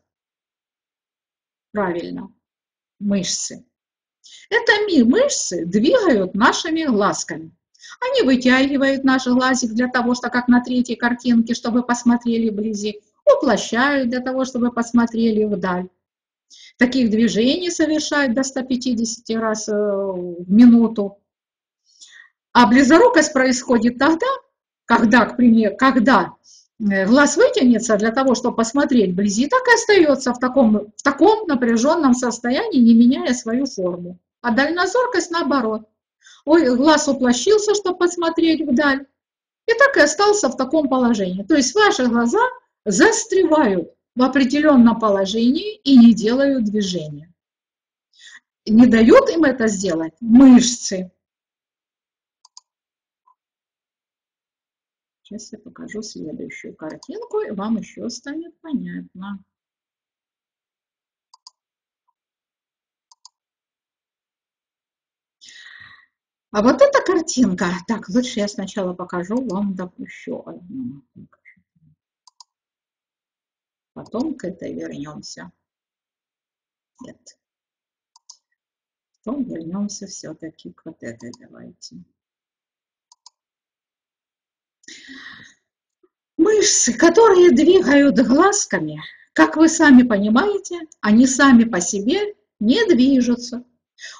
Правильно, мышцы. Это мышцы двигают нашими глазками. Они вытягивают наш глазик для того, что как на третьей картинке, чтобы посмотрели вблизи, уплощают для того, чтобы посмотрели вдаль. Таких движений совершают до 150 раз э, в минуту. А близорукость происходит тогда, когда, к примеру, когда э, глаз вытянется для того, чтобы посмотреть вблизи, так и остается в таком, в таком напряженном состоянии, не меняя свою форму а дальнозоркость наоборот. Ой, глаз уплощился, чтобы посмотреть вдаль, и так и остался в таком положении. То есть ваши глаза застревают в определенном положении и не делают движения. Не дают им это сделать мышцы. Сейчас я покажу следующую картинку, и вам еще станет понятно. А вот эта картинка, так, лучше я сначала покажу вам еще одну. Потом к этой вернемся. Нет. Потом вернемся все-таки к вот этой давайте. Мышцы, которые двигают глазками, как вы сами понимаете, они сами по себе не движутся.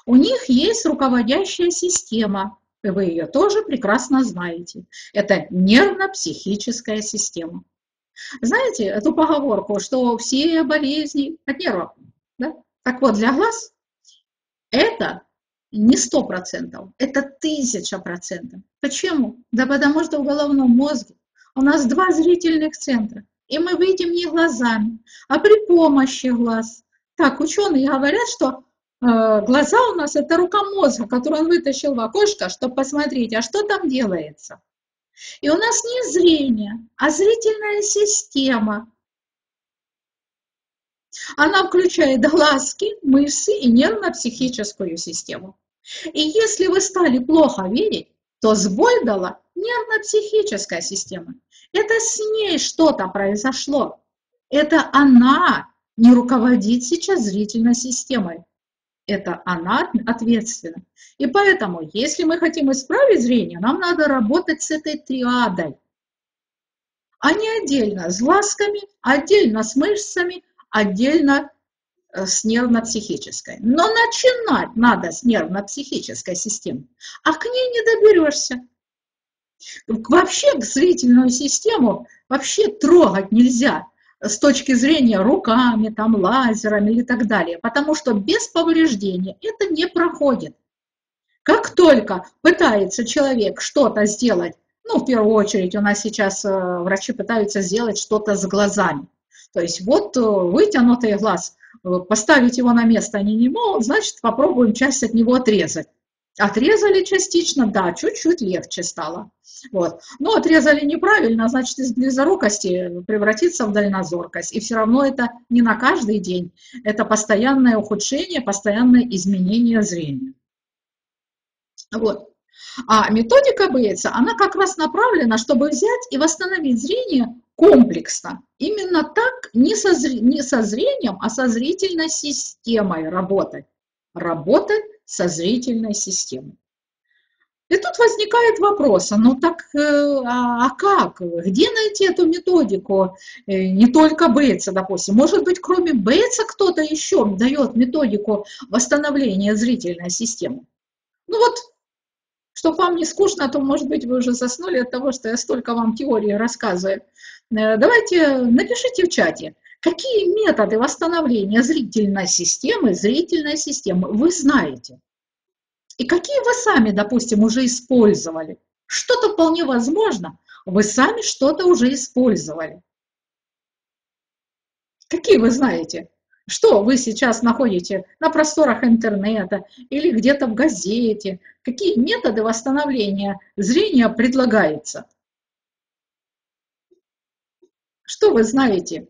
У них есть руководящая система, и вы ее тоже прекрасно знаете. Это нервно-психическая система. Знаете эту поговорку, что все болезни от нервов? Да? Так вот, для глаз это не сто процентов, это тысяча процентов. Почему? Да потому что в головном мозге у нас два зрительных центра, и мы видим не глазами, а при помощи глаз. Так, ученые говорят, что э, глаза у нас это рука мозга, которую он вытащил в окошко, чтобы посмотреть, а что там делается. И у нас не зрение, а зрительная система. Она включает глазки, мышцы и нервно-психическую систему. И если вы стали плохо видеть, то сбой дала нервно-психическая система. Это с ней что-то произошло. Это она не руководит сейчас зрительной системой. Это она ответственна. И поэтому, если мы хотим исправить зрение, нам надо работать с этой триадой. А не отдельно с глазками, отдельно с мышцами, отдельно э, с нервно-психической. Но начинать надо с нервно-психической системы, а к ней не доберешься. Вообще зрительную систему вообще трогать нельзя с точки зрения руками, там, лазерами и так далее, потому что без повреждения это не проходит. Как только пытается человек что-то сделать, ну, в первую очередь у нас сейчас э, врачи пытаются сделать что-то с глазами. То есть вот э, вытянутый глаз, э, поставить его на место они не могут, значит, попробуем часть от него отрезать. Отрезали частично, да, чуть-чуть легче стало. Вот. Но отрезали неправильно, значит, из близорукости превратится в дальнозоркость. И все равно это не на каждый день. Это постоянное ухудшение, постоянное изменение зрения. Вот. А методика Бейтса, она как раз направлена, чтобы взять и восстановить зрение комплексно. Именно так, не со, не со зрением, а со зрительной системой работать. Работать со зрительной системой. И тут возникает вопрос, а ну так, э, а, а как? Где найти эту методику? Э, не только Бейтса, допустим. Может быть, кроме Бейтса кто-то еще дает методику восстановления зрительной системы? Ну вот, чтобы вам не скучно, а то, может быть, вы уже заснули от того, что я столько вам теории рассказываю. Э, давайте напишите в чате, какие методы восстановления зрительной системы, зрительной системы вы знаете. И какие вы сами, допустим, уже использовали? Что-то вполне возможно, вы сами что-то уже использовали. Какие вы знаете? Что вы сейчас находите на просторах интернета или где-то в газете? Какие методы восстановления зрения предлагаются? Что вы знаете?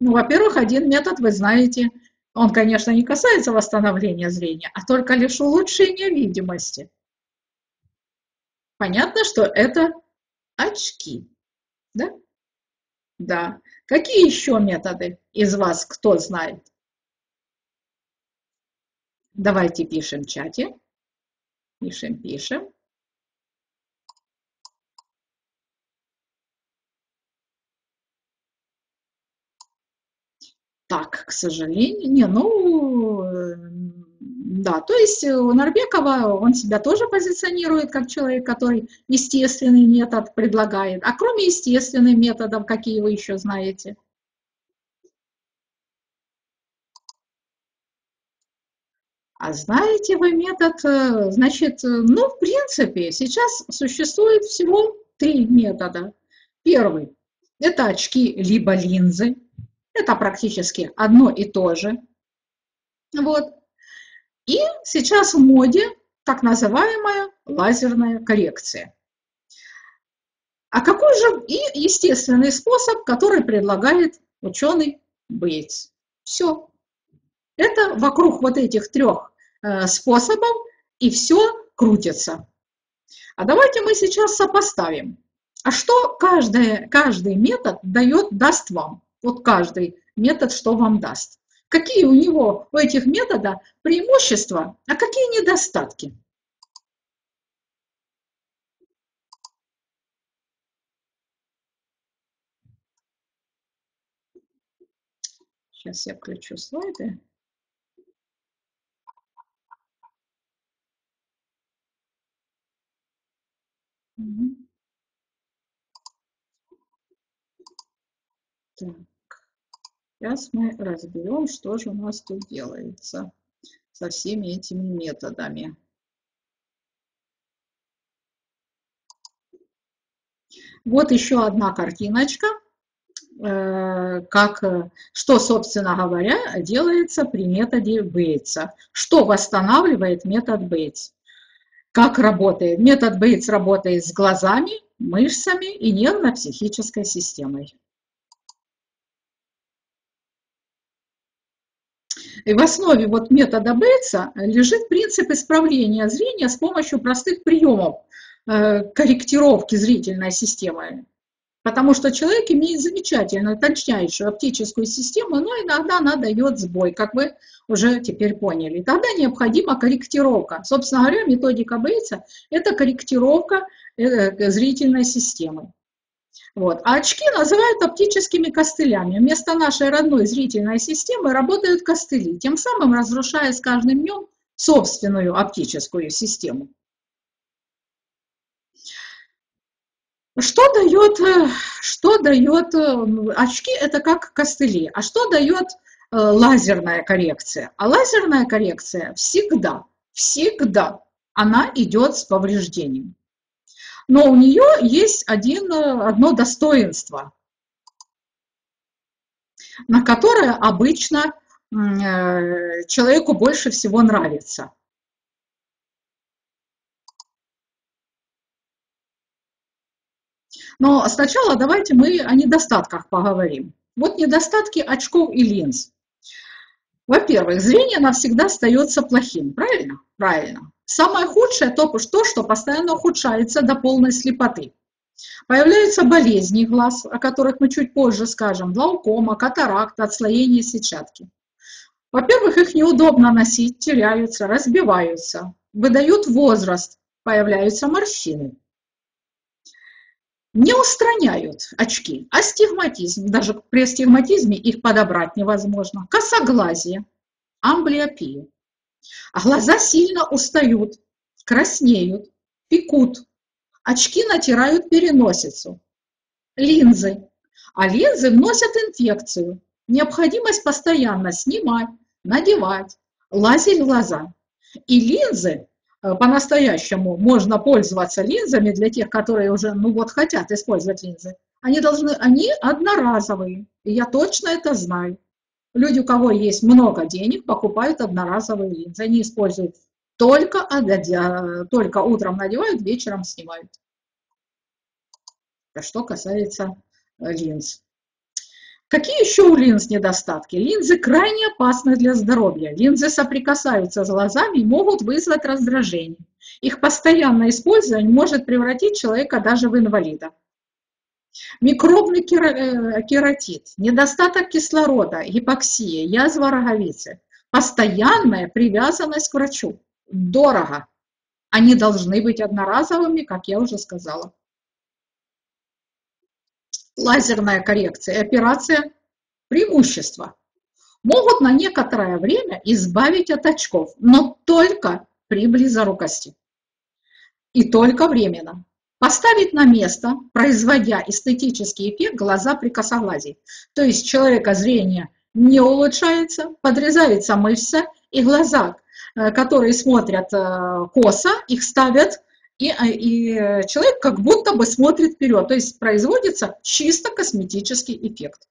Ну, во-первых, один метод вы знаете – он, конечно, не касается восстановления зрения, а только лишь улучшения видимости. Понятно, что это очки. Да? Да. Какие еще методы из вас кто знает? Давайте пишем в чате. Пишем, пишем. Так, к сожалению, не, ну, да, то есть у Нарбекова он себя тоже позиционирует как человек, который естественный метод предлагает. А кроме естественных методов, какие вы еще знаете? А знаете вы метод, э, значит, ну, в принципе, сейчас существует всего три метода. Первый – это очки либо линзы, это практически одно и то же. Вот. И сейчас в моде так называемая лазерная коррекция. А какой же и естественный способ, который предлагает ученый Бейтс? Все. Это вокруг вот этих трех э, способов и все крутится. А давайте мы сейчас сопоставим. А что каждый, каждый метод дает, даст вам? Вот каждый метод, что вам даст. Какие у него, у этих методов преимущества, а какие недостатки? Сейчас я включу слайды. Так сейчас мы разберем, что же у нас тут делается со всеми этими методами. Вот еще одна картиночка, э, как, э, что, собственно говоря, делается при методе Бейтса. Что восстанавливает метод Бейтс? Как работает? Метод Бейтс работает с глазами, мышцами и нервно-психической системой. И в основе вот метода Бейтса лежит принцип исправления зрения с помощью простых приемов э, корректировки зрительной системы. Потому что человек имеет замечательную, точнейшую оптическую систему, но иногда она дает сбой, как вы уже теперь поняли. Тогда необходима корректировка. Собственно говоря, методика Бейтса – это корректировка э, зрительной системы. Вот. А очки называют оптическими костылями. Вместо нашей родной зрительной системы работают костыли, тем самым разрушая с каждым днем собственную оптическую систему. Что дает, э, что дает э, очки? Это как костыли. А что дает э, лазерная коррекция? А лазерная коррекция всегда, всегда она идет с повреждением но у нее есть один, э, одно достоинство, на которое обычно э, человеку больше всего нравится. Но сначала давайте мы о недостатках поговорим. Вот недостатки очков и линз. Во-первых, зрение навсегда остается плохим, правильно? Правильно. Самое худшее то, то, что постоянно ухудшается до полной слепоты. Появляются болезни глаз, о которых мы чуть позже скажем, глаукома, катаракта, отслоение сетчатки. Во-первых, их неудобно носить, теряются, разбиваются, выдают возраст, появляются морщины. Не устраняют очки, астигматизм, даже при астигматизме их подобрать невозможно, косоглазие, амблиопия. А глаза сильно устают, краснеют, пекут. Очки натирают переносицу. Линзы. А линзы вносят инфекцию. Необходимость постоянно снимать, надевать, лазить в глаза. И линзы э, по-настоящему можно пользоваться линзами для тех, которые уже, ну вот, хотят использовать линзы. Они должны, они одноразовые. И я точно это знаю. Люди, у кого есть много денег, покупают одноразовые линзы. Они используют только, только утром надевают, вечером снимают. Что касается э, линз. Какие еще у линз недостатки? Линзы крайне опасны для здоровья. Линзы соприкасаются с глазами и могут вызвать раздражение. Их постоянное использование может превратить человека даже в инвалида. Микробный кератит, недостаток кислорода, гипоксия, язва роговицы, постоянная привязанность к врачу. Дорого. Они должны быть одноразовыми, как я уже сказала. Лазерная коррекция, операция – преимущество. Могут на некоторое время избавить от очков, но только при близорукости. И только временно. Поставить на место, производя эстетический эффект глаза при косоглазии. То есть человека зрение не улучшается, подрезается мышца, и глаза, э, которые смотрят э, косо, их ставят, и, э, и человек как будто бы смотрит вперед. То есть производится чисто косметический эффект.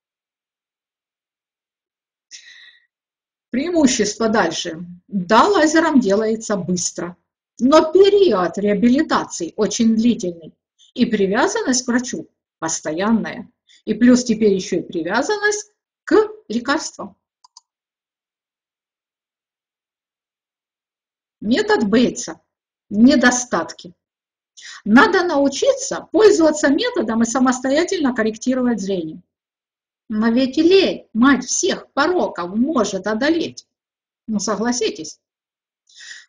Преимущество дальше. Да, лазером делается быстро. Но период реабилитации очень длительный, и привязанность к врачу постоянная. И плюс теперь еще и привязанность к лекарствам. Метод Бейтса. Недостатки. Надо научиться пользоваться методом и самостоятельно корректировать зрение. Но ведь лень, мать всех пороков, может одолеть. Ну, согласитесь.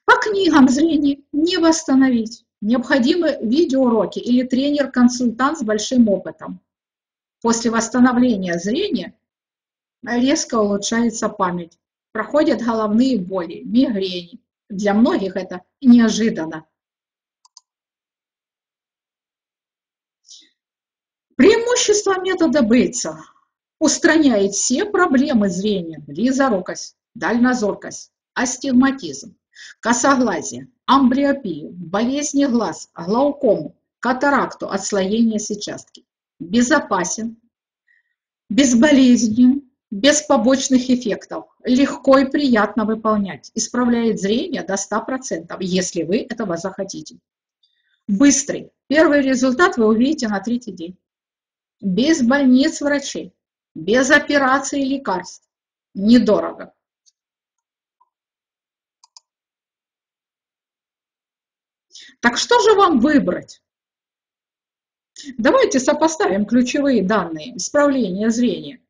По книгам зрение не восстановить. Необходимы видеоуроки или тренер-консультант с большим опытом. После восстановления зрения резко улучшается память. Проходят головные боли, мигрени. Для многих это неожиданно. Преимущество метода Бейтса. устраняет все проблемы зрения, близорукость, дальнозоркость, астигматизм, косоглазие, амблиопию, болезни глаз, глаукому, катаракту, отслоение сетчатки. Безопасен, безболезненен, без побочных эффектов, легко и приятно выполнять, исправляет зрение до 100%, если вы этого захотите. Быстрый. Первый результат вы увидите на третий день. Без больниц врачей, без операций и лекарств. Недорого. Так что же вам выбрать? Давайте сопоставим ключевые данные исправления зрения.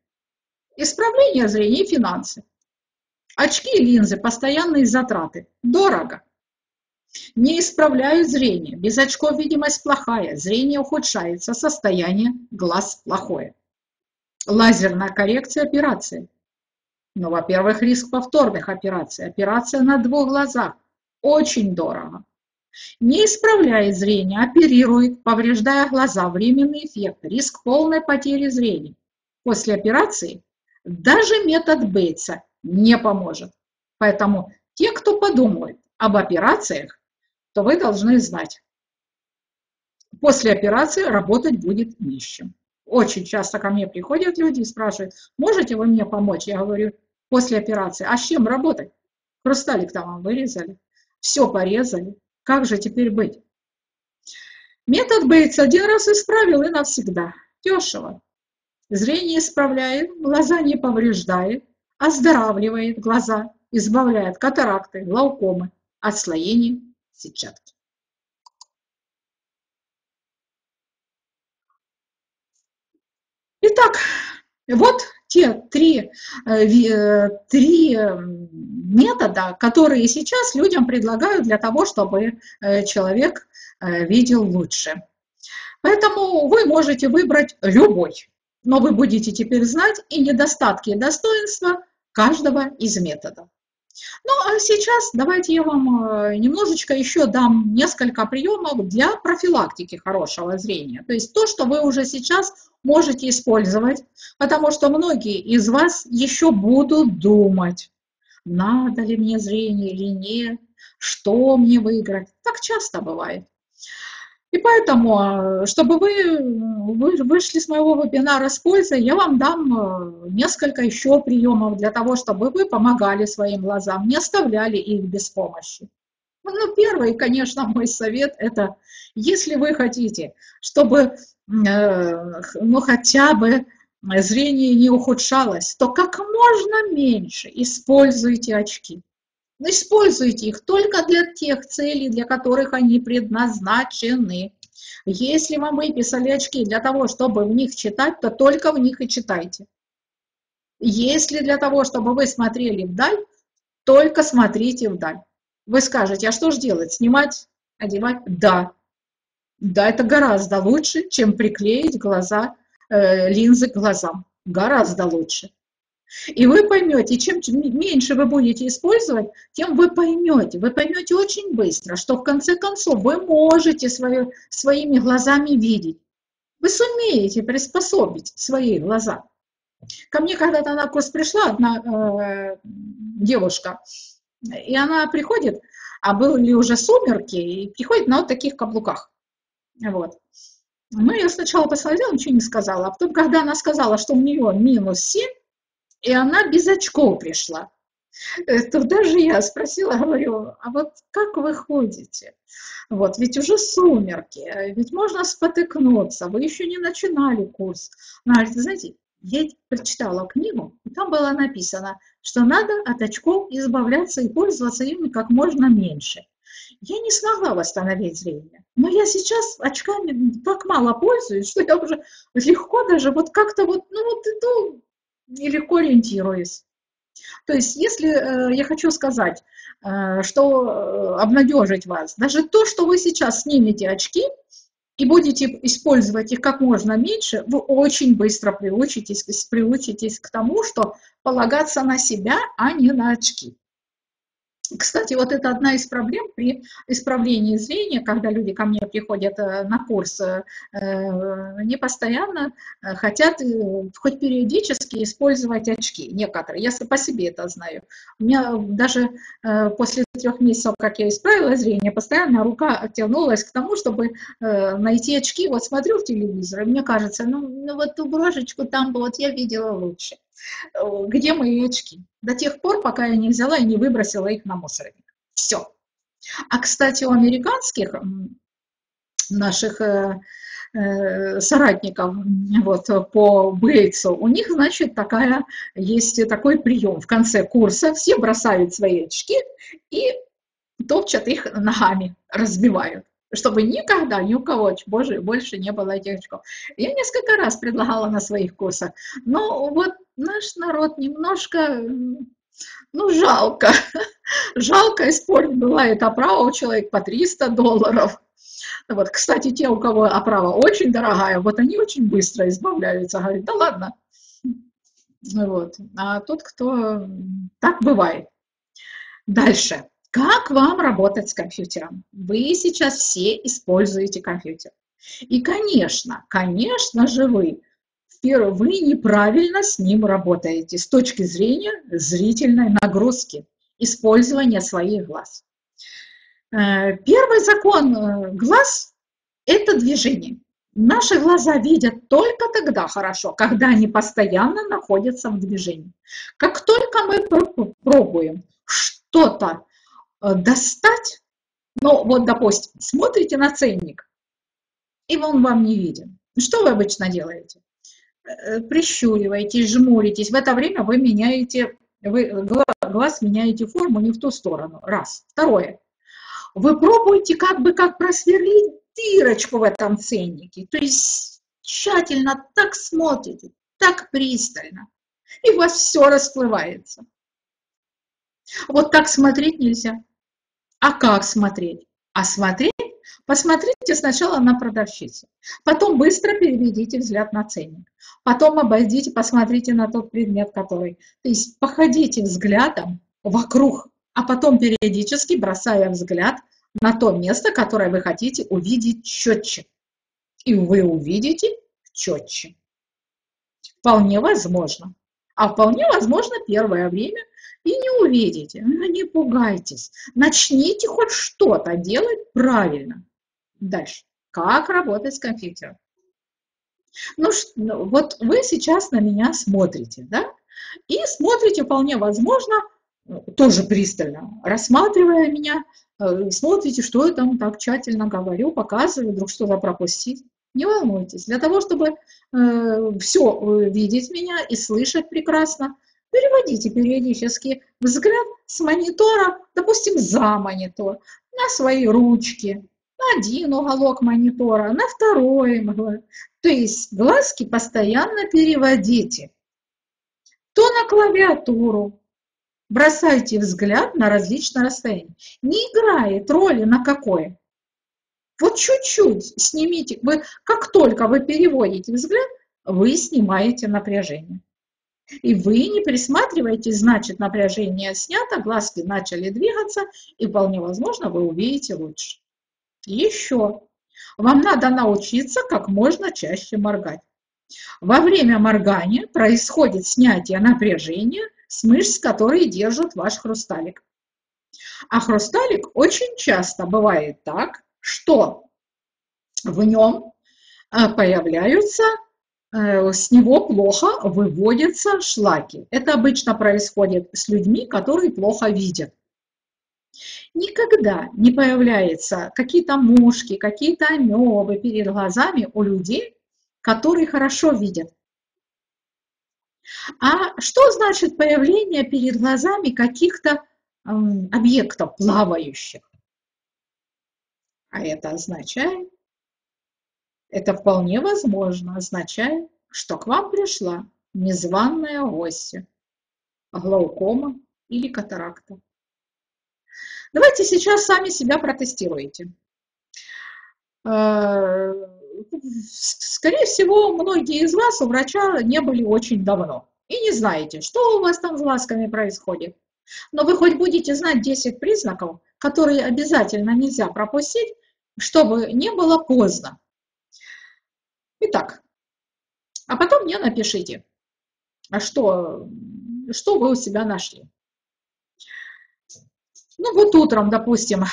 Исправление зрения и финансы. Очки и линзы – постоянные затраты. Дорого. Не исправляют зрение. Без очков видимость плохая. Зрение ухудшается. Состояние глаз плохое. Лазерная коррекция операции. Ну, во-первых, риск повторных операций. Операция на двух глазах. Очень дорого. Не исправляет зрение, оперирует, повреждая глаза, временный эффект, риск полной потери зрения. После операции даже метод Бейтса не поможет. Поэтому те, кто подумает об операциях, то вы должны знать, после операции работать будет чем. Очень часто ко мне приходят люди и спрашивают, можете вы мне помочь? Я говорю, после операции, а с чем работать? Хрусталик там вырезали, все порезали, как же теперь быть? Метод Бейтс один раз исправил и навсегда. Дешево. Зрение исправляет, глаза не повреждает, оздоравливает глаза, избавляет катаракты, глаукомы, отслоений сетчатки. Итак, вот те три, э, э, три э, метода, которые сейчас людям предлагают для того, чтобы человек видел лучше. Поэтому вы можете выбрать любой, но вы будете теперь знать и недостатки, и достоинства каждого из методов. Ну, а сейчас давайте я вам э, немножечко еще дам несколько приемов для профилактики хорошего зрения. То есть то, что вы уже сейчас можете использовать, потому что многие из вас еще будут думать, надо ли мне зрение или нет, что мне выиграть. Так часто бывает. И поэтому, э, чтобы вы, вы вышли с моего вебинара с пользой, я вам дам э, несколько еще приемов для того, чтобы вы помогали своим глазам, не оставляли их без помощи. Ну, первый, конечно, мой совет – это, если вы хотите, чтобы э, ну, хотя бы зрение не ухудшалось, то как можно меньше используйте очки. Используйте их только для тех целей, для которых они предназначены. Если вам выписали очки для того, чтобы в них читать, то только в них и читайте. Если для того, чтобы вы смотрели вдаль, только смотрите вдаль. Вы скажете, а что же делать? Снимать, одевать? Да. Да, это гораздо лучше, чем приклеить глаза, э, линзы к глазам. Гораздо лучше. И вы поймете, чем меньше вы будете использовать, тем вы поймете. Вы поймете очень быстро, что в конце концов вы можете свое, своими глазами видеть. Вы сумеете приспособить свои глаза. Ко мне когда-то на курс пришла одна э, девушка, и она приходит, а были уже сумерки, и приходит на вот таких каблуках. Вот. Ну, я сначала посмотрела, ничего не сказала, а потом, когда она сказала, что у нее минус 7, и она без очков пришла. То даже я спросила, говорю, а вот как вы ходите? Вот, ведь уже сумерки, ведь можно спотыкнуться, вы еще не начинали курс. Она говорит, знаете, я прочитала книгу, и там было написано, что надо от очков избавляться и пользоваться ими как можно меньше. Я не смогла восстановить зрение, но я сейчас очками так мало пользуюсь, что я уже легко даже вот как-то вот, ну вот иду нелегко ориентируюсь. То есть, если э, я хочу сказать, э, что э, обнадежить вас, даже то, что вы сейчас снимете очки и будете использовать их как можно меньше, вы очень быстро приучитесь, приучитесь к тому, что полагаться на себя, а не на очки. Кстати, вот это одна из проблем при исправлении зрения, когда люди ко мне приходят э, на курс, э, э, не постоянно хотят хоть периодически использовать очки, некоторые. Я по себе это знаю. У меня даже после трех месяцев, как я исправила зрение, постоянно рука тянулась к тому, чтобы найти очки. Вот смотрю в телевизор, и мне кажется, ну, ну вот ту брошечку там вот я видела лучше. Э, где мои очки? До тех пор, пока я не взяла и не выбросила их на мусорник. Все. А, кстати, у американских наших э, э, соратников вот, по Бейтсу, у них, значит, такая, есть такой прием. В конце курса все бросают свои очки и топчат их ногами, разбивают чтобы никогда ни у кого боже, больше не было этих очков. Я несколько раз предлагала на своих курсах, но вот наш народ немножко, ну, жалко. Жалко использовать бывает оправа у человека по 300 долларов. Вот, кстати, те, у кого оправа очень дорогая, вот они очень быстро избавляются. Говорят, да ладно. Вот. А тот, кто... Так бывает. Дальше. Как вам работать с компьютером? Вы сейчас все используете компьютер. И, конечно, конечно же вы, вы неправильно с ним работаете с точки зрения зрительной нагрузки, использования своих глаз. Э, первый закон э, глаз – это движение. Наши глаза видят только тогда хорошо, когда они постоянно находятся в движении. Как только мы пробуем что-то достать, ну вот, допустим, смотрите на ценник, и он вам не виден. Что вы обычно делаете? Э, прищуриваетесь, жмуритесь. В это время вы меняете, вы глаз меняете форму не в ту сторону. Раз. Второе. Вы пробуете как бы как просверлить дырочку в этом ценнике. То есть тщательно так смотрите, так пристально. И у вас все расплывается. Вот так смотреть нельзя. А как смотреть? А смотреть? Посмотрите сначала на продавщицу, потом быстро переведите взгляд на ценник, потом обойдите, посмотрите на тот предмет, который... То есть походите взглядом вокруг, а потом периодически бросая взгляд на то место, которое вы хотите увидеть четче. И вы увидите четче. Вполне возможно. А вполне возможно первое время и не увидите. Но ну, не пугайтесь. Начните хоть что-то делать правильно. Дальше. Как работать с компьютером? Ну, ну, вот вы сейчас на меня смотрите, да? И смотрите, вполне возможно, тоже пристально, рассматривая меня, э, смотрите, что я там так тщательно говорю, показываю, вдруг что-то пропустить. Не волнуйтесь. Для того, чтобы э, все видеть меня и слышать прекрасно, Переводите периодически взгляд с монитора, допустим, за монитор, на свои ручки, на один уголок монитора, на второй. То есть глазки постоянно переводите. То на клавиатуру, бросайте взгляд на различные расстояния. Не играет роли на какое. Вот чуть-чуть снимите. Вы, как только вы переводите взгляд, вы снимаете напряжение. И вы не присматриваетесь, значит, напряжение снято, глазки начали двигаться, и вполне возможно, вы увидите лучше. Еще. Вам надо научиться как можно чаще моргать. Во время моргания происходит снятие напряжения с мышц, которые держат ваш хрусталик. А хрусталик очень часто бывает так, что в нем э, появляются с него плохо выводятся шлаки. Это обычно происходит с людьми, которые плохо видят. Никогда не появляются какие-то мушки, какие-то амебы перед глазами у людей, которые хорошо видят. А что значит появление перед глазами каких-то объектов плавающих? А это означает, это вполне возможно означает, что к вам пришла незваная гостья, глаукома или катаракта. Давайте сейчас сами себя протестируйте. Э, скорее всего, многие из вас у врача не были очень давно и не знаете, что у вас там с глазками происходит. Но вы хоть будете знать 10 признаков, которые обязательно нельзя пропустить, чтобы не было поздно. Итак, а потом мне напишите, а что, что вы у себя нашли. Ну вот утром, допустим,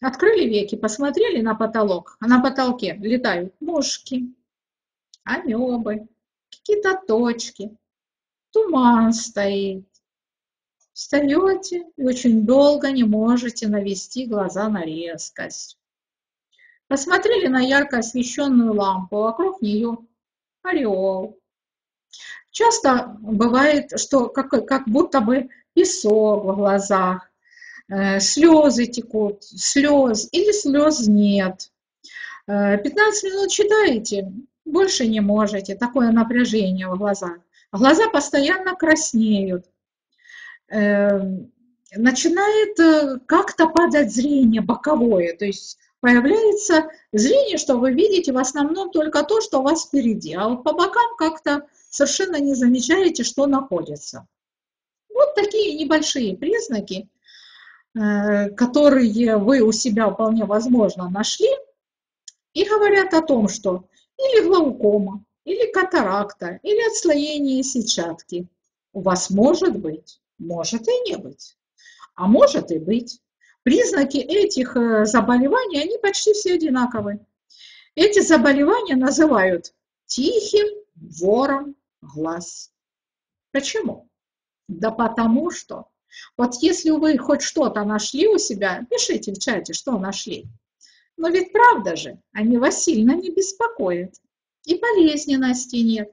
открыли веки, посмотрели на потолок, а на потолке летают мушки, амебы, какие-то точки, туман стоит. Встаете и очень долго не можете навести глаза на резкость. Посмотрели на ярко освещенную лампу, вокруг нее ореол. Часто бывает, что как, как будто бы песок в глазах, э, слезы текут, слез или слез нет. 15 э, минут читаете, больше не можете, такое напряжение в глазах. Глаза постоянно краснеют. Э, начинает как-то падать зрение боковое, то есть появляется зрение, что вы видите в основном только то, что у вас впереди, а вот по бокам как-то совершенно не замечаете, что находится. Вот такие небольшие признаки, э, которые вы у себя вполне возможно нашли, и говорят о том, что или глаукома, или катаракта, или отслоение сетчатки у вас может быть, может и не быть, а может и быть. Признаки этих э, заболеваний, они почти все одинаковые. Эти заболевания называют тихим вором глаз. Почему? Да потому что, вот если вы хоть что-то нашли у себя, пишите в чате, что нашли. Но ведь правда же, они вас сильно не беспокоят. И болезненности нет.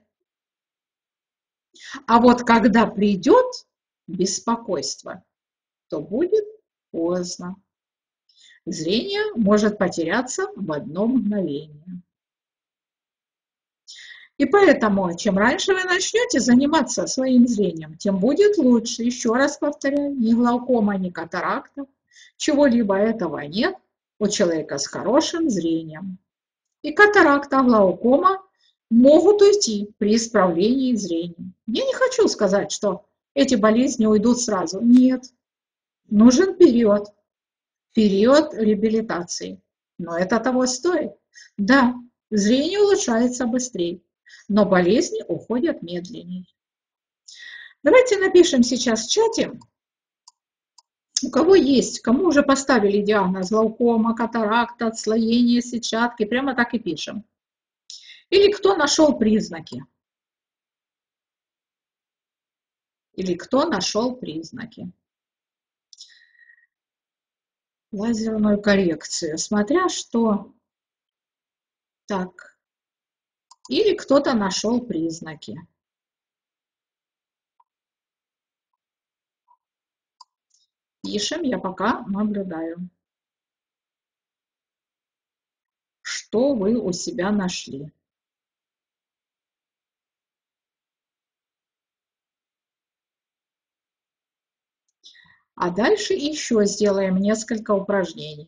А вот когда придет беспокойство, то будет поздно. Зрение может потеряться в одно мгновение. И поэтому, чем раньше вы начнете заниматься своим зрением, тем будет лучше. Еще раз повторяю, ни глаукома, ни катаракта, чего-либо этого нет у человека с хорошим зрением. И катаракта, глаукома могут уйти при исправлении зрения. Я не хочу сказать, что эти болезни уйдут сразу. Нет, нужен период, период реабилитации. Но это того стоит. Да, зрение улучшается быстрее, но болезни уходят медленнее. Давайте напишем сейчас в чате, у кого есть, кому уже поставили диагноз глаукома, катаракта, отслоение сетчатки, прямо так и пишем. Или кто нашел признаки. Или кто нашел признаки лазерную коррекцию, смотря что. Так. Или кто-то нашел признаки. Пишем, я пока наблюдаю. Что вы у себя нашли? А дальше еще сделаем несколько упражнений.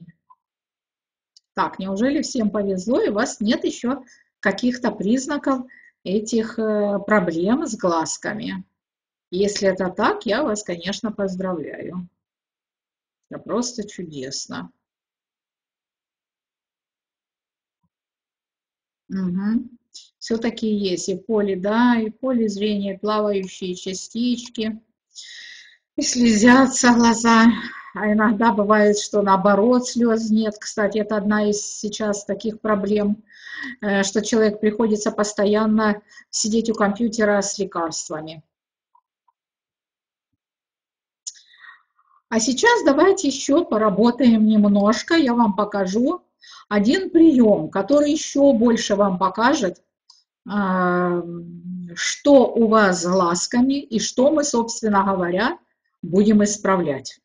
Так, неужели всем повезло и у вас нет еще каких-то признаков этих э, проблем с глазками? Если это так, я вас, конечно, поздравляю. Это просто чудесно. Угу. Все-таки есть и поле, да, и поле зрения, плавающие частички и слезятся глаза. А иногда бывает, что наоборот слез нет. Кстати, это одна из сейчас таких проблем, э, что человек приходится постоянно сидеть у компьютера с лекарствами. А сейчас давайте еще поработаем немножко. Я вам покажу один прием, который еще больше вам покажет, э, что у вас с глазками и что мы, собственно говоря, будем исправлять.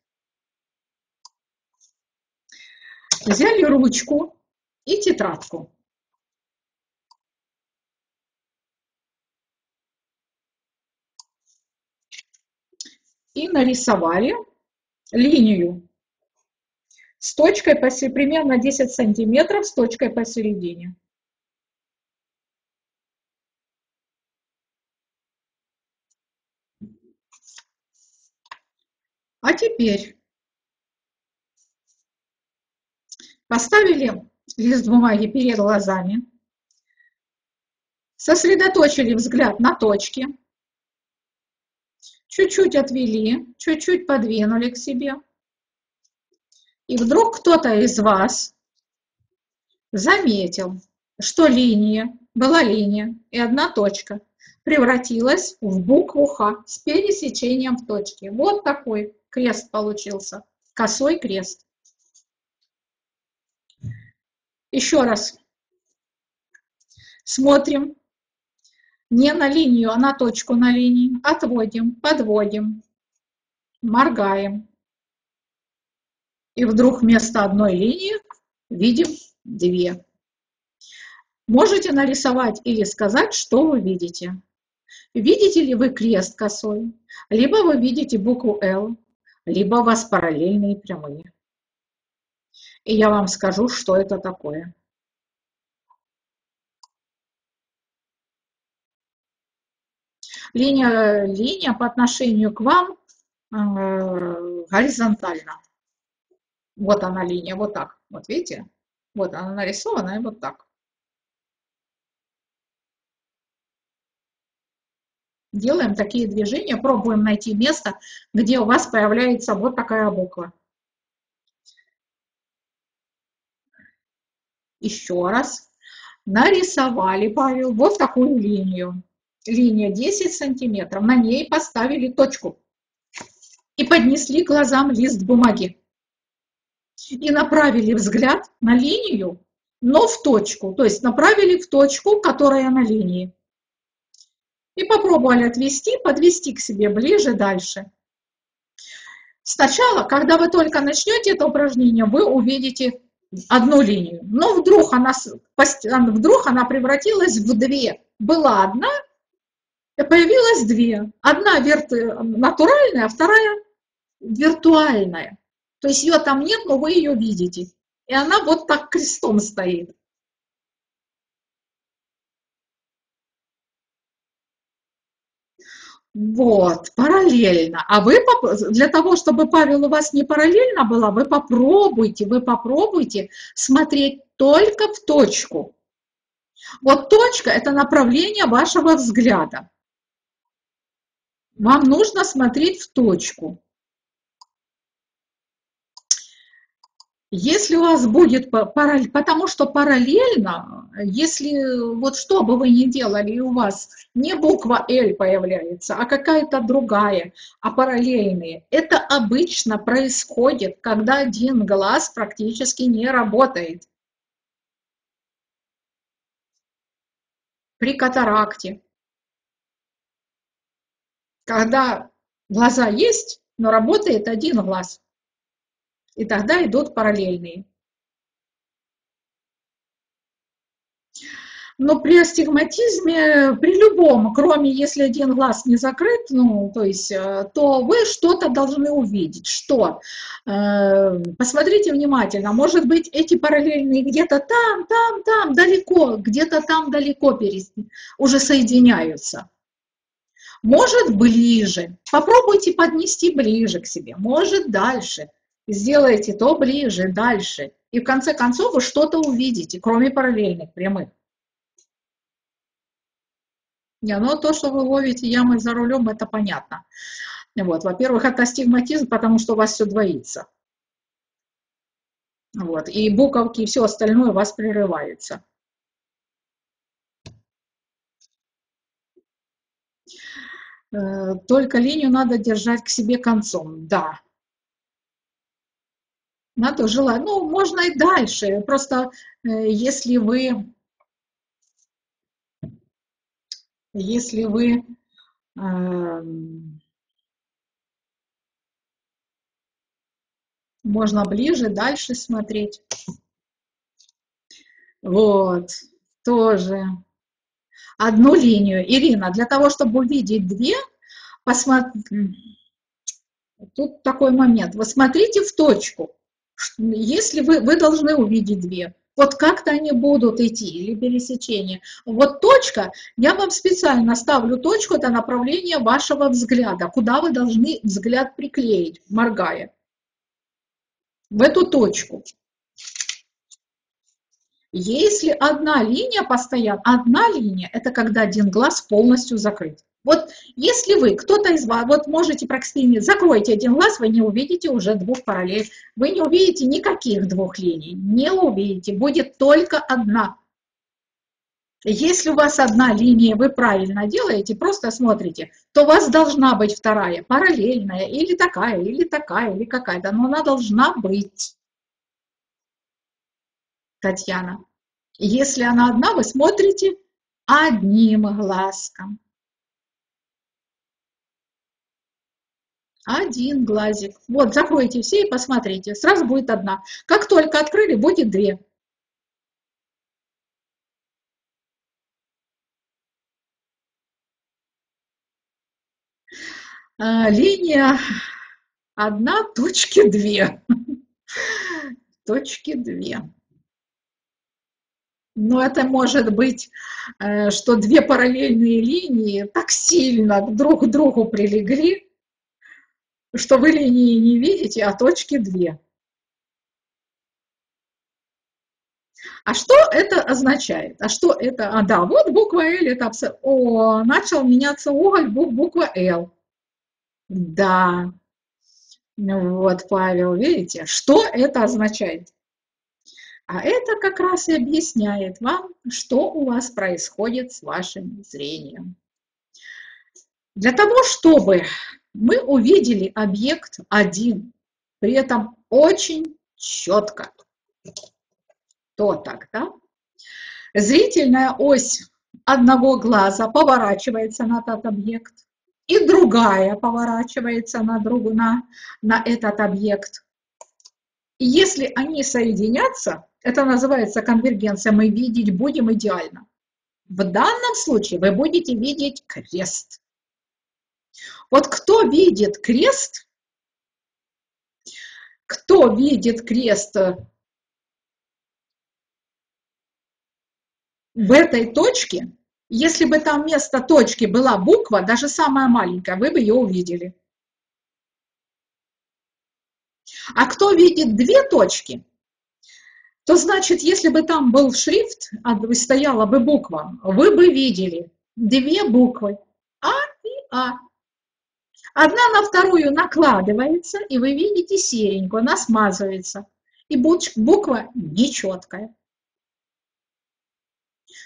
Взяли ручку и тетрадку. И нарисовали линию с точкой примерно 10 сантиметров с точкой посередине. А теперь поставили лист бумаги перед глазами, сосредоточили взгляд на точке, чуть-чуть отвели, чуть-чуть подвинули к себе. И вдруг кто-то из вас заметил, что линия, была линия и одна точка, превратилась в букву Х с пересечением в точке. Вот такой крест получился, косой крест. Еще раз смотрим не на линию, а на точку на линии. Отводим, подводим, моргаем. И вдруг вместо одной линии видим две. Можете нарисовать или сказать, что вы видите. Видите ли вы крест косой, либо вы видите букву L, либо у вас параллельные прямые. И я вам скажу, что это такое. Линия, линия по отношению к вам э, горизонтальна. Вот она линия, вот так. Вот видите? Вот она нарисована и вот так. Делаем такие движения, пробуем найти место, где у вас появляется вот такая буква. Еще раз. Нарисовали, Павел, вот такую линию. Линия 10 сантиметров. На ней поставили точку. И поднесли глазам лист бумаги. И направили взгляд на линию, но в точку. То есть направили в точку, которая на линии. И попробовали отвести, подвести к себе ближе, дальше. Сначала, когда вы только начнете это упражнение, вы увидите одну линию. Но вдруг она, вдруг она превратилась в две. Была одна, появилась две. Одна натуральная, а вторая виртуальная. То есть ее там нет, но вы ее видите. И она вот так крестом стоит. Вот, параллельно. А вы, для того, чтобы, Павел, у вас не параллельно была, вы попробуйте, вы попробуйте смотреть только в точку. Вот точка – это направление вашего взгляда. Вам нужно смотреть в точку. Если у вас будет потому что параллельно, если вот что бы вы ни делали, и у вас не буква L появляется, а какая-то другая, а параллельные, это обычно происходит, когда один глаз практически не работает. При катаракте. Когда глаза есть, но работает один глаз и тогда идут параллельные. Но при астигматизме, при любом, кроме если один глаз не закрыт, ну, то есть, э, то вы что-то должны увидеть. Что? Э, посмотрите внимательно. Может быть, эти параллельные где-то там, там, там, далеко, где-то там далеко уже соединяются. Может ближе. Попробуйте поднести ближе к себе. Может дальше сделаете то ближе, дальше. И в конце концов вы что-то увидите, кроме параллельных прямых. Не, ну то, что вы ловите ямы за рулем, это понятно. Вот, во-первых, это астигматизм, потому что у вас все двоится. Вот, и буковки, и все остальное у вас прерывается. Э, только линию надо держать к себе концом, да надо желать. Ну, можно и дальше. Просто э, если вы, если вы э, можно ближе, дальше смотреть. Вот, тоже. Одну линию. Ирина, для того, чтобы увидеть две, посмотрите. Тут такой момент. Вы смотрите в точку. Если вы, вы должны увидеть две. Вот как-то они будут идти, или пересечение. Вот точка, я вам специально ставлю точку, это направление вашего взгляда, куда вы должны взгляд приклеить, моргая. В эту точку. Если одна линия постоянно, одна линия, это когда один глаз полностью закрыт. Вот если вы, кто-то из вас, вот можете практически, закройте один глаз, вы не увидите уже двух параллелей, вы не увидите никаких двух линий, не увидите, будет только одна. Если у вас одна линия, вы правильно делаете, просто смотрите, то у вас должна быть вторая, параллельная, или такая, или такая, или какая-то, но она должна быть. Татьяна. Если она одна, вы смотрите одним глазком. Один глазик. Вот, закройте все и посмотрите. Сразу будет одна. Как только открыли, будет две. А, линия одна, точки две. Точки две. Но это может быть, э, что две параллельные линии так сильно друг к другу прилегли, что вы линии не видите, а точки две. А что это означает? А что это? А, да, вот буква L, это О, начал меняться уголь, буква L. Да. Вот, Павел, видите, что это означает? А это как раз и объясняет вам, что у вас происходит с вашим зрением. Для того, чтобы мы увидели объект один, при этом очень четко. То так, да? Зрительная ось одного глаза поворачивается на этот объект, и другая поворачивается на, другу, на, на этот объект. И если они соединятся, это называется конвергенция, мы видеть будем идеально. В данном случае вы будете видеть крест. Вот кто видит крест, кто видит крест в этой точке, если бы там вместо точки была буква, даже самая маленькая, вы бы ее увидели. А кто видит две точки, то значит, если бы там был шрифт, а стояла бы буква, вы бы видели две буквы А и А. Одна на вторую накладывается, и вы видите серенькую, она смазывается. И буква нечеткая.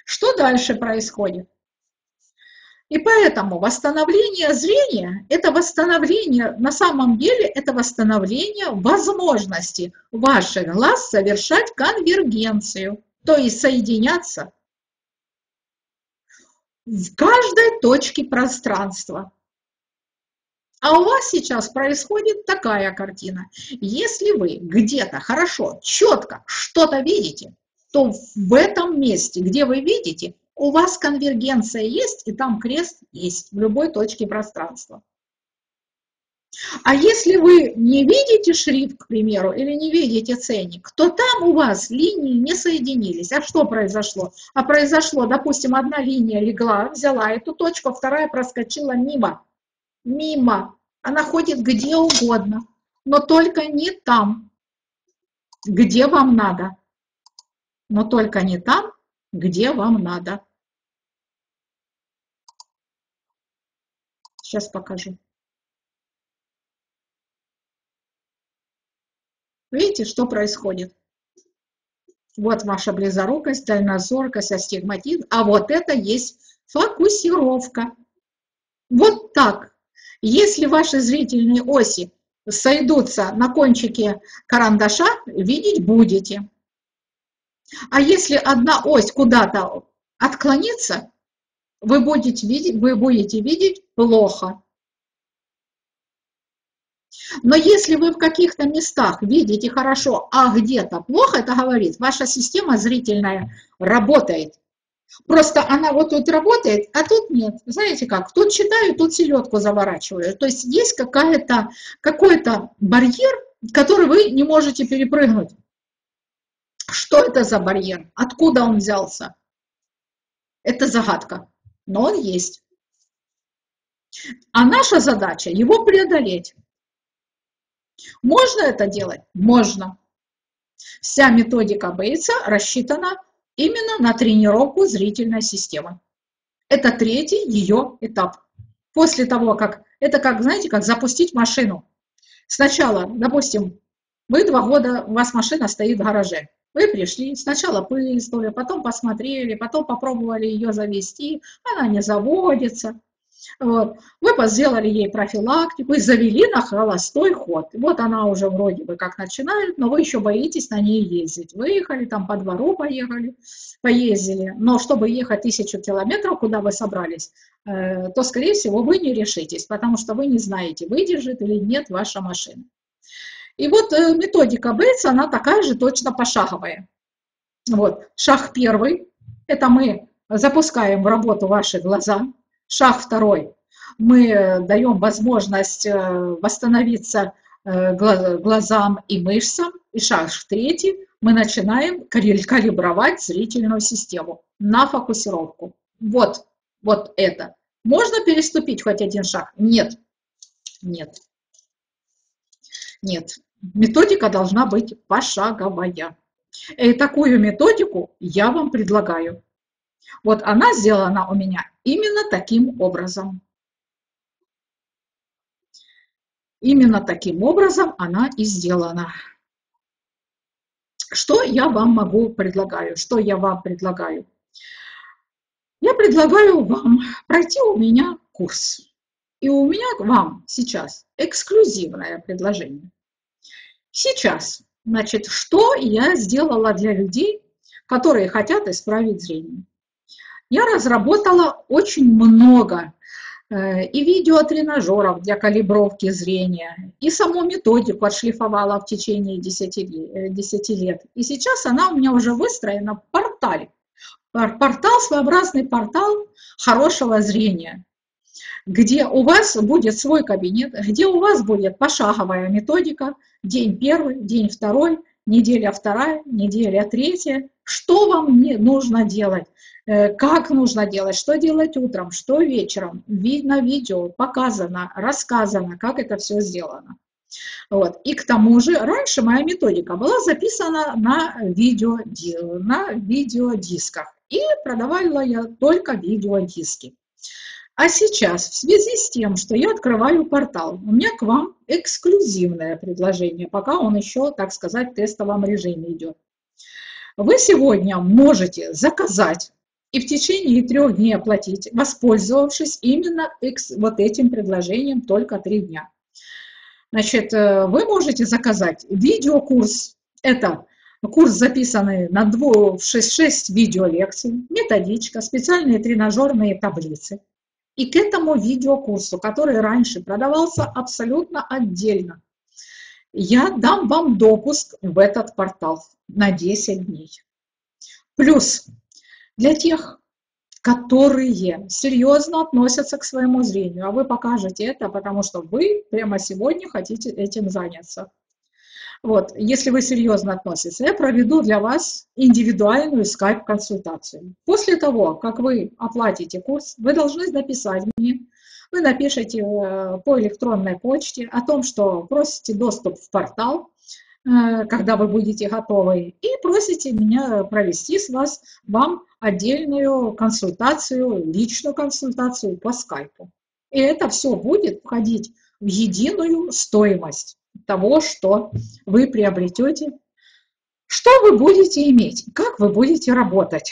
Что дальше происходит? И поэтому восстановление зрения – это восстановление, на самом деле, это восстановление возможности ваших глаз совершать конвергенцию, то есть соединяться в каждой точке пространства. А у вас сейчас происходит такая картина. Если вы где-то хорошо, четко что-то видите, то в этом месте, где вы видите, у вас конвергенция есть, и там крест есть в любой точке пространства. А если вы не видите шрифт, к примеру, или не видите ценник, то там у вас линии не соединились. А что произошло? А произошло, допустим, одна линия легла, взяла эту точку, вторая проскочила мимо мимо. Она ходит где угодно, но только не там, где вам надо. Но только не там, где вам надо. Сейчас покажу. Видите, что происходит? Вот ваша близорукость, дальнозоркость, астигматизм, а вот это есть фокусировка. Вот так если ваши зрительные оси сойдутся на кончике карандаша, видеть будете. А если одна ось куда-то отклонится, вы будете видеть, вы будете видеть плохо. Но если вы в каких-то местах видите хорошо, а где-то плохо, это говорит, ваша система зрительная работает. Просто она вот тут работает, а тут нет. Знаете как, тут читаю, тут селедку заворачиваю. То есть есть какая-то, какой-то барьер, который вы не можете перепрыгнуть. Что это за барьер? Откуда он взялся? Это загадка, но он есть. А наша задача его преодолеть. Можно это делать? Можно. Вся методика Бейтса рассчитана именно на тренировку зрительной системы. Это третий ее этап. После того, как это как, знаете, как запустить машину. Сначала, допустим, вы два года, у вас машина стоит в гараже. Вы пришли, сначала пыльствовали, потом посмотрели, потом попробовали ее завести, она не заводится. Вот. Вы сделали ей профилактику и завели на холостой ход. Вот она уже вроде бы как начинает, но вы еще боитесь на ней ездить. Выехали, там по двору поехали, поездили. Но чтобы ехать тысячу километров, куда вы собрались, э, то, скорее всего, вы не решитесь, потому что вы не знаете, выдержит или нет ваша машина. И вот э, методика Бейтса, она такая же точно пошаговая. Вот, шаг первый, это мы запускаем в работу ваши глаза. Шаг второй, мы даем возможность э, восстановиться э, глазам и мышцам. И шаг третий, мы начинаем калибровать зрительную систему на фокусировку. Вот, вот это. Можно переступить хоть один шаг? Нет. Нет. Нет, методика должна быть пошаговая. И такую методику я вам предлагаю. Вот она сделана у меня именно таким образом. Именно таким образом она и сделана. Что я вам могу предлагаю? Что я вам предлагаю? Я предлагаю вам пройти у меня курс. И у меня к вам сейчас эксклюзивное предложение. Сейчас, значит, что я сделала для людей, которые хотят исправить зрение? Я разработала очень много э, и видеотренажеров для калибровки зрения, и саму методику отшлифовала в течение 10, 10 э, лет. И сейчас она у меня уже выстроена в портале. Портал, своеобразный портал хорошего зрения где у вас будет свой кабинет, где у вас будет пошаговая методика, день первый, день второй, неделя вторая, неделя третья, что вам не нужно делать, э, как нужно делать, что делать утром, что вечером, видно видео, показано, рассказано, как это все сделано. Вот. И к тому же, раньше моя методика была записана на, видео, на видеодисках, и продавала я только видеодиски. А сейчас, в связи с тем, что я открываю портал, у меня к вам эксклюзивное предложение, пока он еще, так сказать, в тестовом режиме идет. Вы сегодня можете заказать и в течение трех дней оплатить, воспользовавшись именно вот этим предложением только три дня. Значит, э, вы можете заказать видеокурс, это курс, записанный на 2, 6, 6 видеолекций, методичка, специальные тренажерные таблицы – и к этому видеокурсу, который раньше продавался абсолютно отдельно, я дам вам допуск в этот портал на 10 дней. Плюс для тех, которые серьезно относятся к своему зрению, а вы покажете это, потому что вы прямо сегодня хотите этим заняться. Вот, если вы серьезно относитесь, я проведу для вас индивидуальную скайп-консультацию. После того, как вы оплатите курс, вы должны написать мне, вы напишите э, по электронной почте о том, что просите доступ в портал, э, когда вы будете готовы, и просите меня провести с вас вам отдельную консультацию, личную консультацию по скайпу. И это все будет входить в единую стоимость того, что вы приобретете. Что вы будете иметь? Как вы будете работать?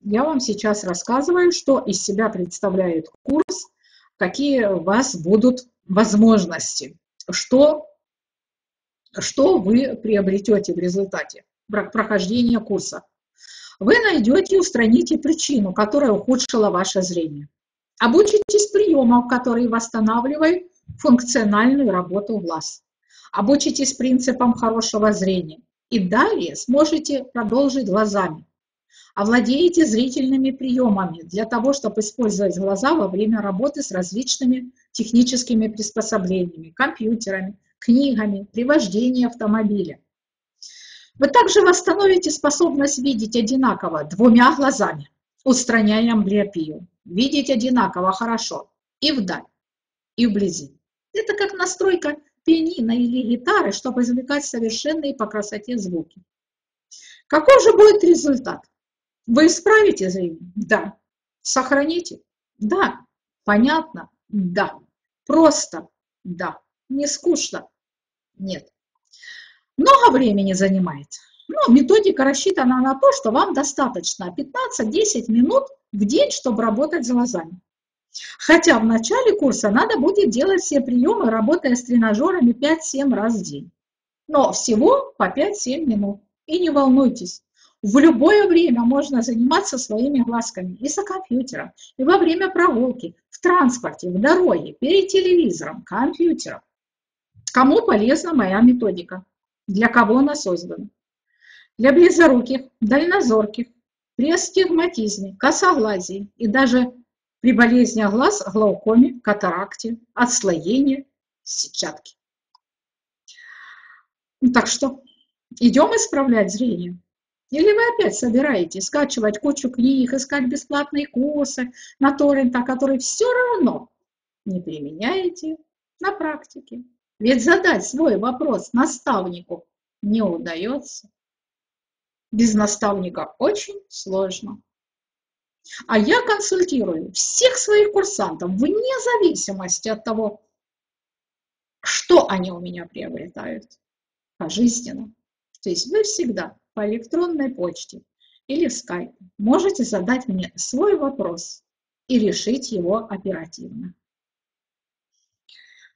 Я вам сейчас рассказываю, что из себя представляет курс, какие у вас будут возможности, что, что вы приобретете в результате прохождения курса. Вы найдете и устраните причину, которая ухудшила ваше зрение. Обучитесь приемам, которые восстанавливают функциональную работу глаз обучитесь принципам хорошего зрения и далее сможете продолжить глазами. Овладеете зрительными приемами для того, чтобы использовать глаза во время работы с различными техническими приспособлениями, компьютерами, книгами, при вождении автомобиля. Вы также восстановите способность видеть одинаково двумя глазами, устраняя амблиопию. Видеть одинаково хорошо и вдаль, и вблизи. Это как настройка пианино или гитары, чтобы извлекать совершенные по красоте звуки. Какой же будет результат? Вы исправите зрение? Да. Сохраните? Да. Понятно? Да. Просто? Да. Не скучно? Нет. Много времени занимает. Но методика рассчитана на то, что вам достаточно 15-10 минут в день, чтобы работать с глазами. Хотя в начале курса надо будет делать все приемы, работая с тренажерами 5-7 раз в день. Но всего по 5-7 минут. И не волнуйтесь, в любое время можно заниматься своими глазками и за компьютером, и во время прогулки, в транспорте, в дороге, перед телевизором, компьютером. Кому полезна моя методика? Для кого она создана? Для близоруких, дальнозорких, при астигматизме, косоглазии и даже при болезни глаз, глаукоме, катаракте, отслоении сетчатки. Ну, так что идем исправлять зрение. Или вы опять собираетесь скачивать кучу книг, искать бесплатные курсы на торрента, которые все равно не применяете на практике. Ведь задать свой вопрос наставнику не удается. Без наставника очень сложно. А я консультирую всех своих курсантов вне зависимости от того, что они у меня приобретают пожизненно. То есть вы всегда по электронной почте или в скайпе можете задать мне свой вопрос и решить его оперативно.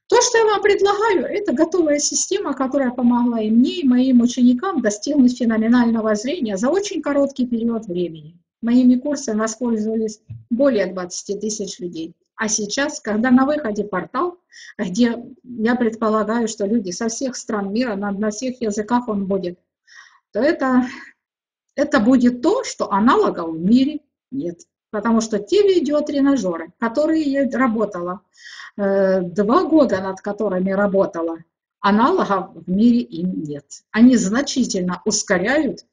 То, что я вам предлагаю, это готовая система, которая помогла и мне, и моим ученикам достигнуть феноменального зрения за очень короткий период времени. Моими курсами воспользовались более 20 тысяч людей. А сейчас, когда на выходе портал, где я предполагаю, что люди со всех стран мира, на, на всех языках он будет, то это, это будет то, что аналогов в мире нет. Потому что те видеотренажеры, которые я работала, э, два года над которыми работала, аналогов в мире им нет. Они значительно ускоряют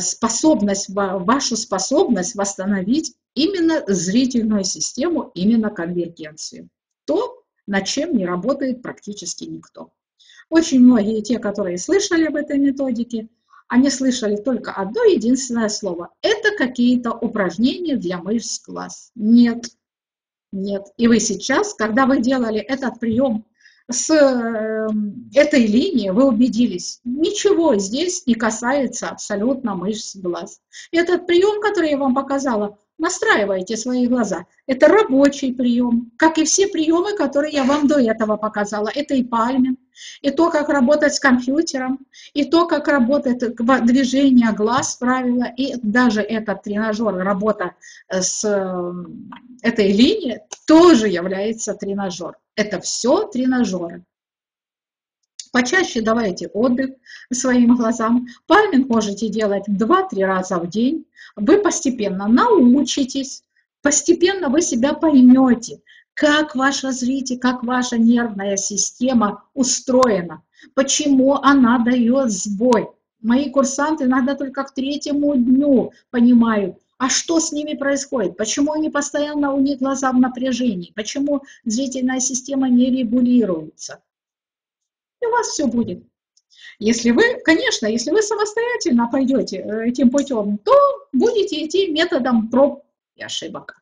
способность, вашу способность восстановить именно зрительную систему, именно конвергенцию. То, над чем не работает практически никто. Очень многие те, которые слышали об этой методике, они слышали только одно единственное слово. Это какие-то упражнения для мышц глаз. Нет, нет. И вы сейчас, когда вы делали этот прием с эм, этой линии вы убедились, ничего здесь не касается абсолютно мышц глаз. Этот прием, который я вам показала, настраивайте свои глаза. Это рабочий прием, как и все приемы, которые я вам до этого показала. Это и пальмин, и то, как работать с компьютером, и то, как работает движение глаз правильно, и даже этот тренажер, работа с эм, этой линией, тоже является тренажер. Это все тренажеры. Почаще давайте отдых своим глазам. Пальминг можете делать 2-3 раза в день. Вы постепенно научитесь, постепенно вы себя поймете, как ваше зрение, как ваша нервная система устроена, почему она дает сбой. Мои курсанты иногда только к третьему дню понимают, а что с ними происходит? Почему они постоянно, у них глаза в напряжении? Почему зрительная система не регулируется? И у вас все будет. Если вы, конечно, если вы самостоятельно пойдете э, этим путем, то будете идти методом проб и ошибок.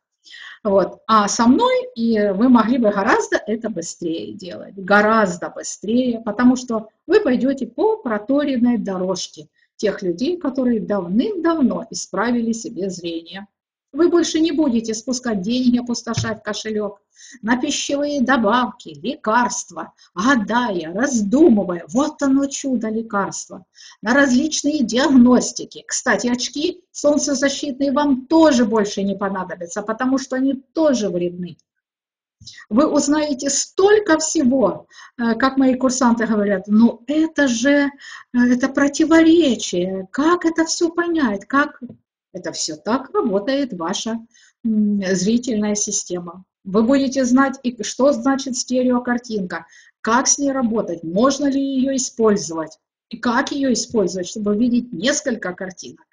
Вот. А со мной и вы могли бы гораздо это быстрее делать, гораздо быстрее, потому что вы пойдете по проторенной дорожке тех людей, которые давным-давно исправили себе зрение. Вы больше не будете спускать деньги, опустошать кошелек на пищевые добавки, лекарства, гадая, раздумывая, вот оно чудо лекарства, на различные диагностики. Кстати, очки солнцезащитные вам тоже больше не понадобятся, потому что они тоже вредны. Вы узнаете столько всего, э, как мои курсанты говорят, ну это же, э, это противоречие, как это все понять, как это все так работает ваша зрительная система. Вы будете знать, и что значит стереокартинка, как с ней работать, можно ли ее использовать. и как ее использовать, чтобы видеть несколько картинок.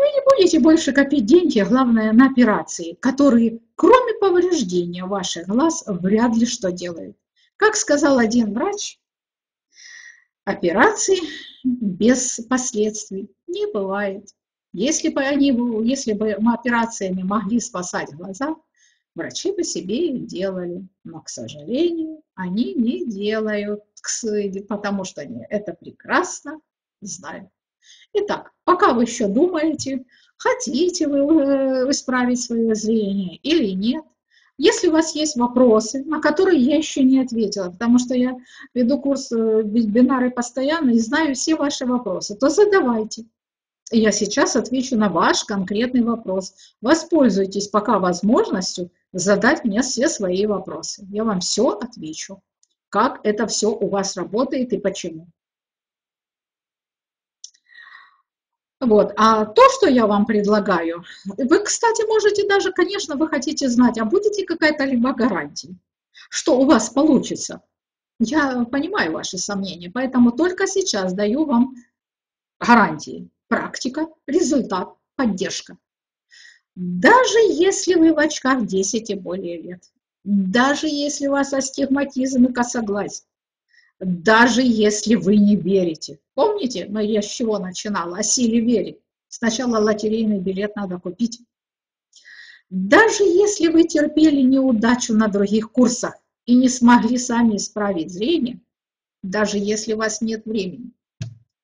Вы не будете больше копить деньги, а главное, на операции, которые, кроме повреждения ваших глаз, вряд ли что делают. Как сказал один врач, операции без последствий не бывает. Если бы, они, если бы мы операциями могли спасать глаза, врачи бы себе их делали. Но, к сожалению, они не делают, потому что они это прекрасно знают. Итак, пока вы еще думаете, хотите вы э, исправить свое зрение или нет, если у вас есть вопросы, на которые я еще не ответила, потому что я веду курс э, вебинары постоянно и знаю все ваши вопросы, то задавайте. Я сейчас отвечу на ваш конкретный вопрос. Воспользуйтесь пока возможностью задать мне все свои вопросы. Я вам все отвечу, как это все у вас работает и почему. Вот. А то, что я вам предлагаю, вы, кстати, можете даже, конечно, вы хотите знать, а будете какая-то либо гарантия, что у вас получится. Я понимаю ваши сомнения, поэтому только сейчас даю вам гарантии. Практика, результат, поддержка. Даже если вы в очках 10 и более лет, даже если у вас астигматизм и косоглазие, даже если вы не верите. Помните, но я с чего начинала? О силе веры. Сначала лотерейный билет надо купить. Даже если вы терпели неудачу на других курсах и не смогли сами исправить зрение, даже если у вас нет времени,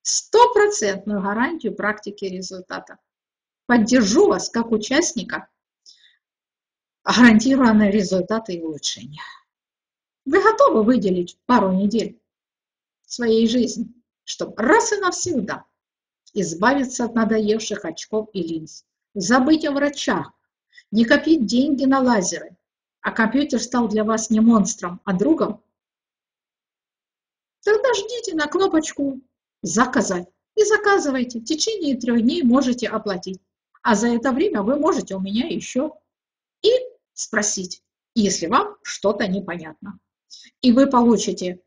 стопроцентную гарантию практики результата. Поддержу вас как участника, гарантированные результаты и улучшения. Вы готовы выделить пару недель своей жизни, чтобы раз и навсегда избавиться от надоевших очков и линз, забыть о врачах, не копить деньги на лазеры, а компьютер стал для вас не монстром, а другом, тогда ждите на кнопочку «Заказать» и заказывайте. В течение трех дней можете оплатить. А за это время вы можете у меня еще и спросить, если вам что-то непонятно. И вы получите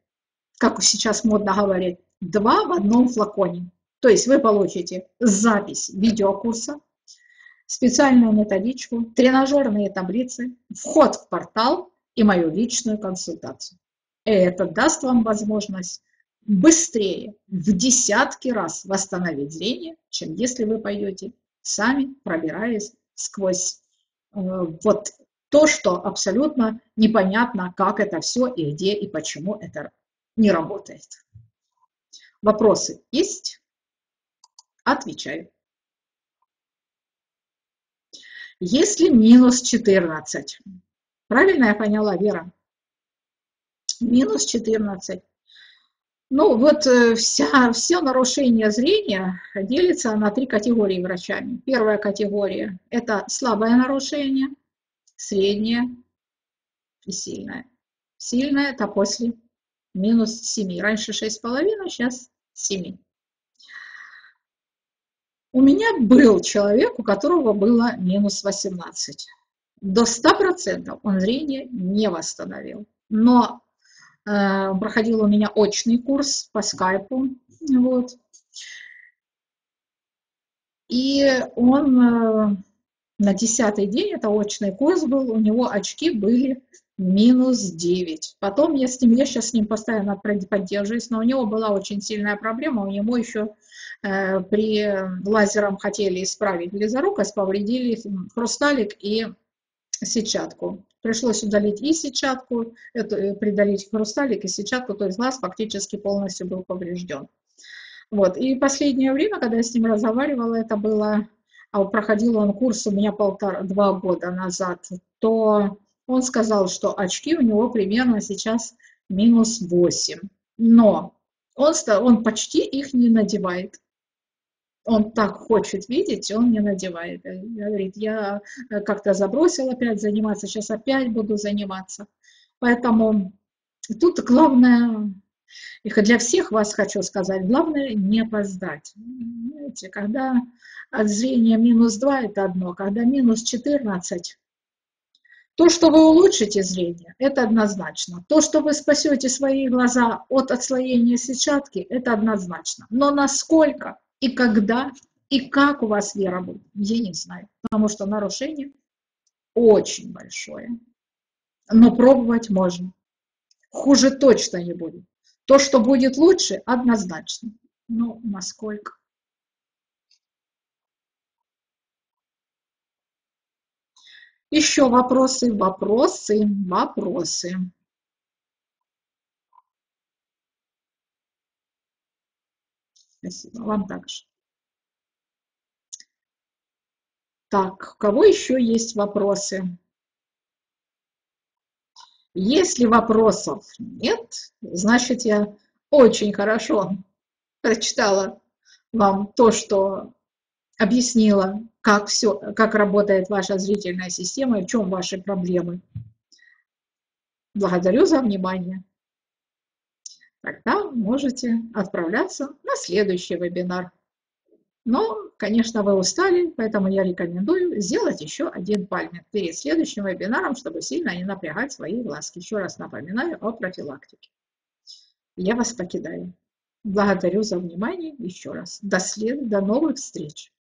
как сейчас модно говорить, два в одном флаконе. То есть вы получите запись видеокурса, специальную методичку, тренажерные таблицы, вход в портал и мою личную консультацию. И это даст вам возможность быстрее, в десятки раз восстановить зрение, чем если вы пойдете сами, пробираясь сквозь э, вот то, что абсолютно непонятно, как это все и где и почему это не работает. Вопросы есть? Отвечаю. Если минус 14, правильно я поняла, Вера? Минус 14. Ну, вот э, вся, все нарушение зрения делится на три категории врачами. Первая категория – это слабое нарушение, среднее и сильное. Сильное – это после минус 7. Раньше 6,5, сейчас 7. У меня был человек, у которого было минус 18. До 100% он зрение не восстановил. Но э, проходил у меня очный курс по скайпу. Вот. И он э, на десятый день, это очный курс был, у него очки были минус 9. Потом я с ним, я сейчас с ним постоянно поддерживаюсь, но у него была очень сильная проблема, у него еще э, при лазером хотели исправить близорукость, повредили хрусталик и сетчатку. Пришлось удалить и сетчатку, это, э, придалить хрусталик и сетчатку, то есть глаз фактически полностью был поврежден. Вот. И последнее время, когда я с ним разговаривала, это было, а проходил он курс у меня полтора, два года назад, то он сказал, что очки у него примерно сейчас минус 8. Но он, он почти их не надевает. Он так хочет видеть, он не надевает. Говорит, я э, как-то забросил опять заниматься, сейчас опять буду заниматься. Поэтому тут главное, и для всех вас хочу сказать, главное не опоздать. Знаете, когда от зрения минус 2 это одно, когда минус 14, То, что вы улучшите зрение, это однозначно. То, что вы спасете свои глаза от отслоения сетчатки, это однозначно. Но насколько и когда и как у вас вера будет, я не знаю. Потому что нарушение очень большое. Но пробовать можно. Хуже точно не будет. То, что будет лучше, однозначно. Но насколько? Еще вопросы, вопросы, вопросы. Спасибо, вам также. Так, у кого еще есть вопросы? Если вопросов нет, значит я очень хорошо прочитала вам то, что объяснила, как, все, как работает ваша зрительная система и в чем ваши проблемы. Благодарю за внимание. Тогда можете отправляться на следующий вебинар. Но, конечно, вы устали, поэтому я рекомендую сделать еще один пальмик перед следующим вебинаром, чтобы сильно не напрягать свои глазки. Еще раз напоминаю о профилактике. Я вас покидаю. Благодарю за внимание еще раз. До, след... До новых встреч.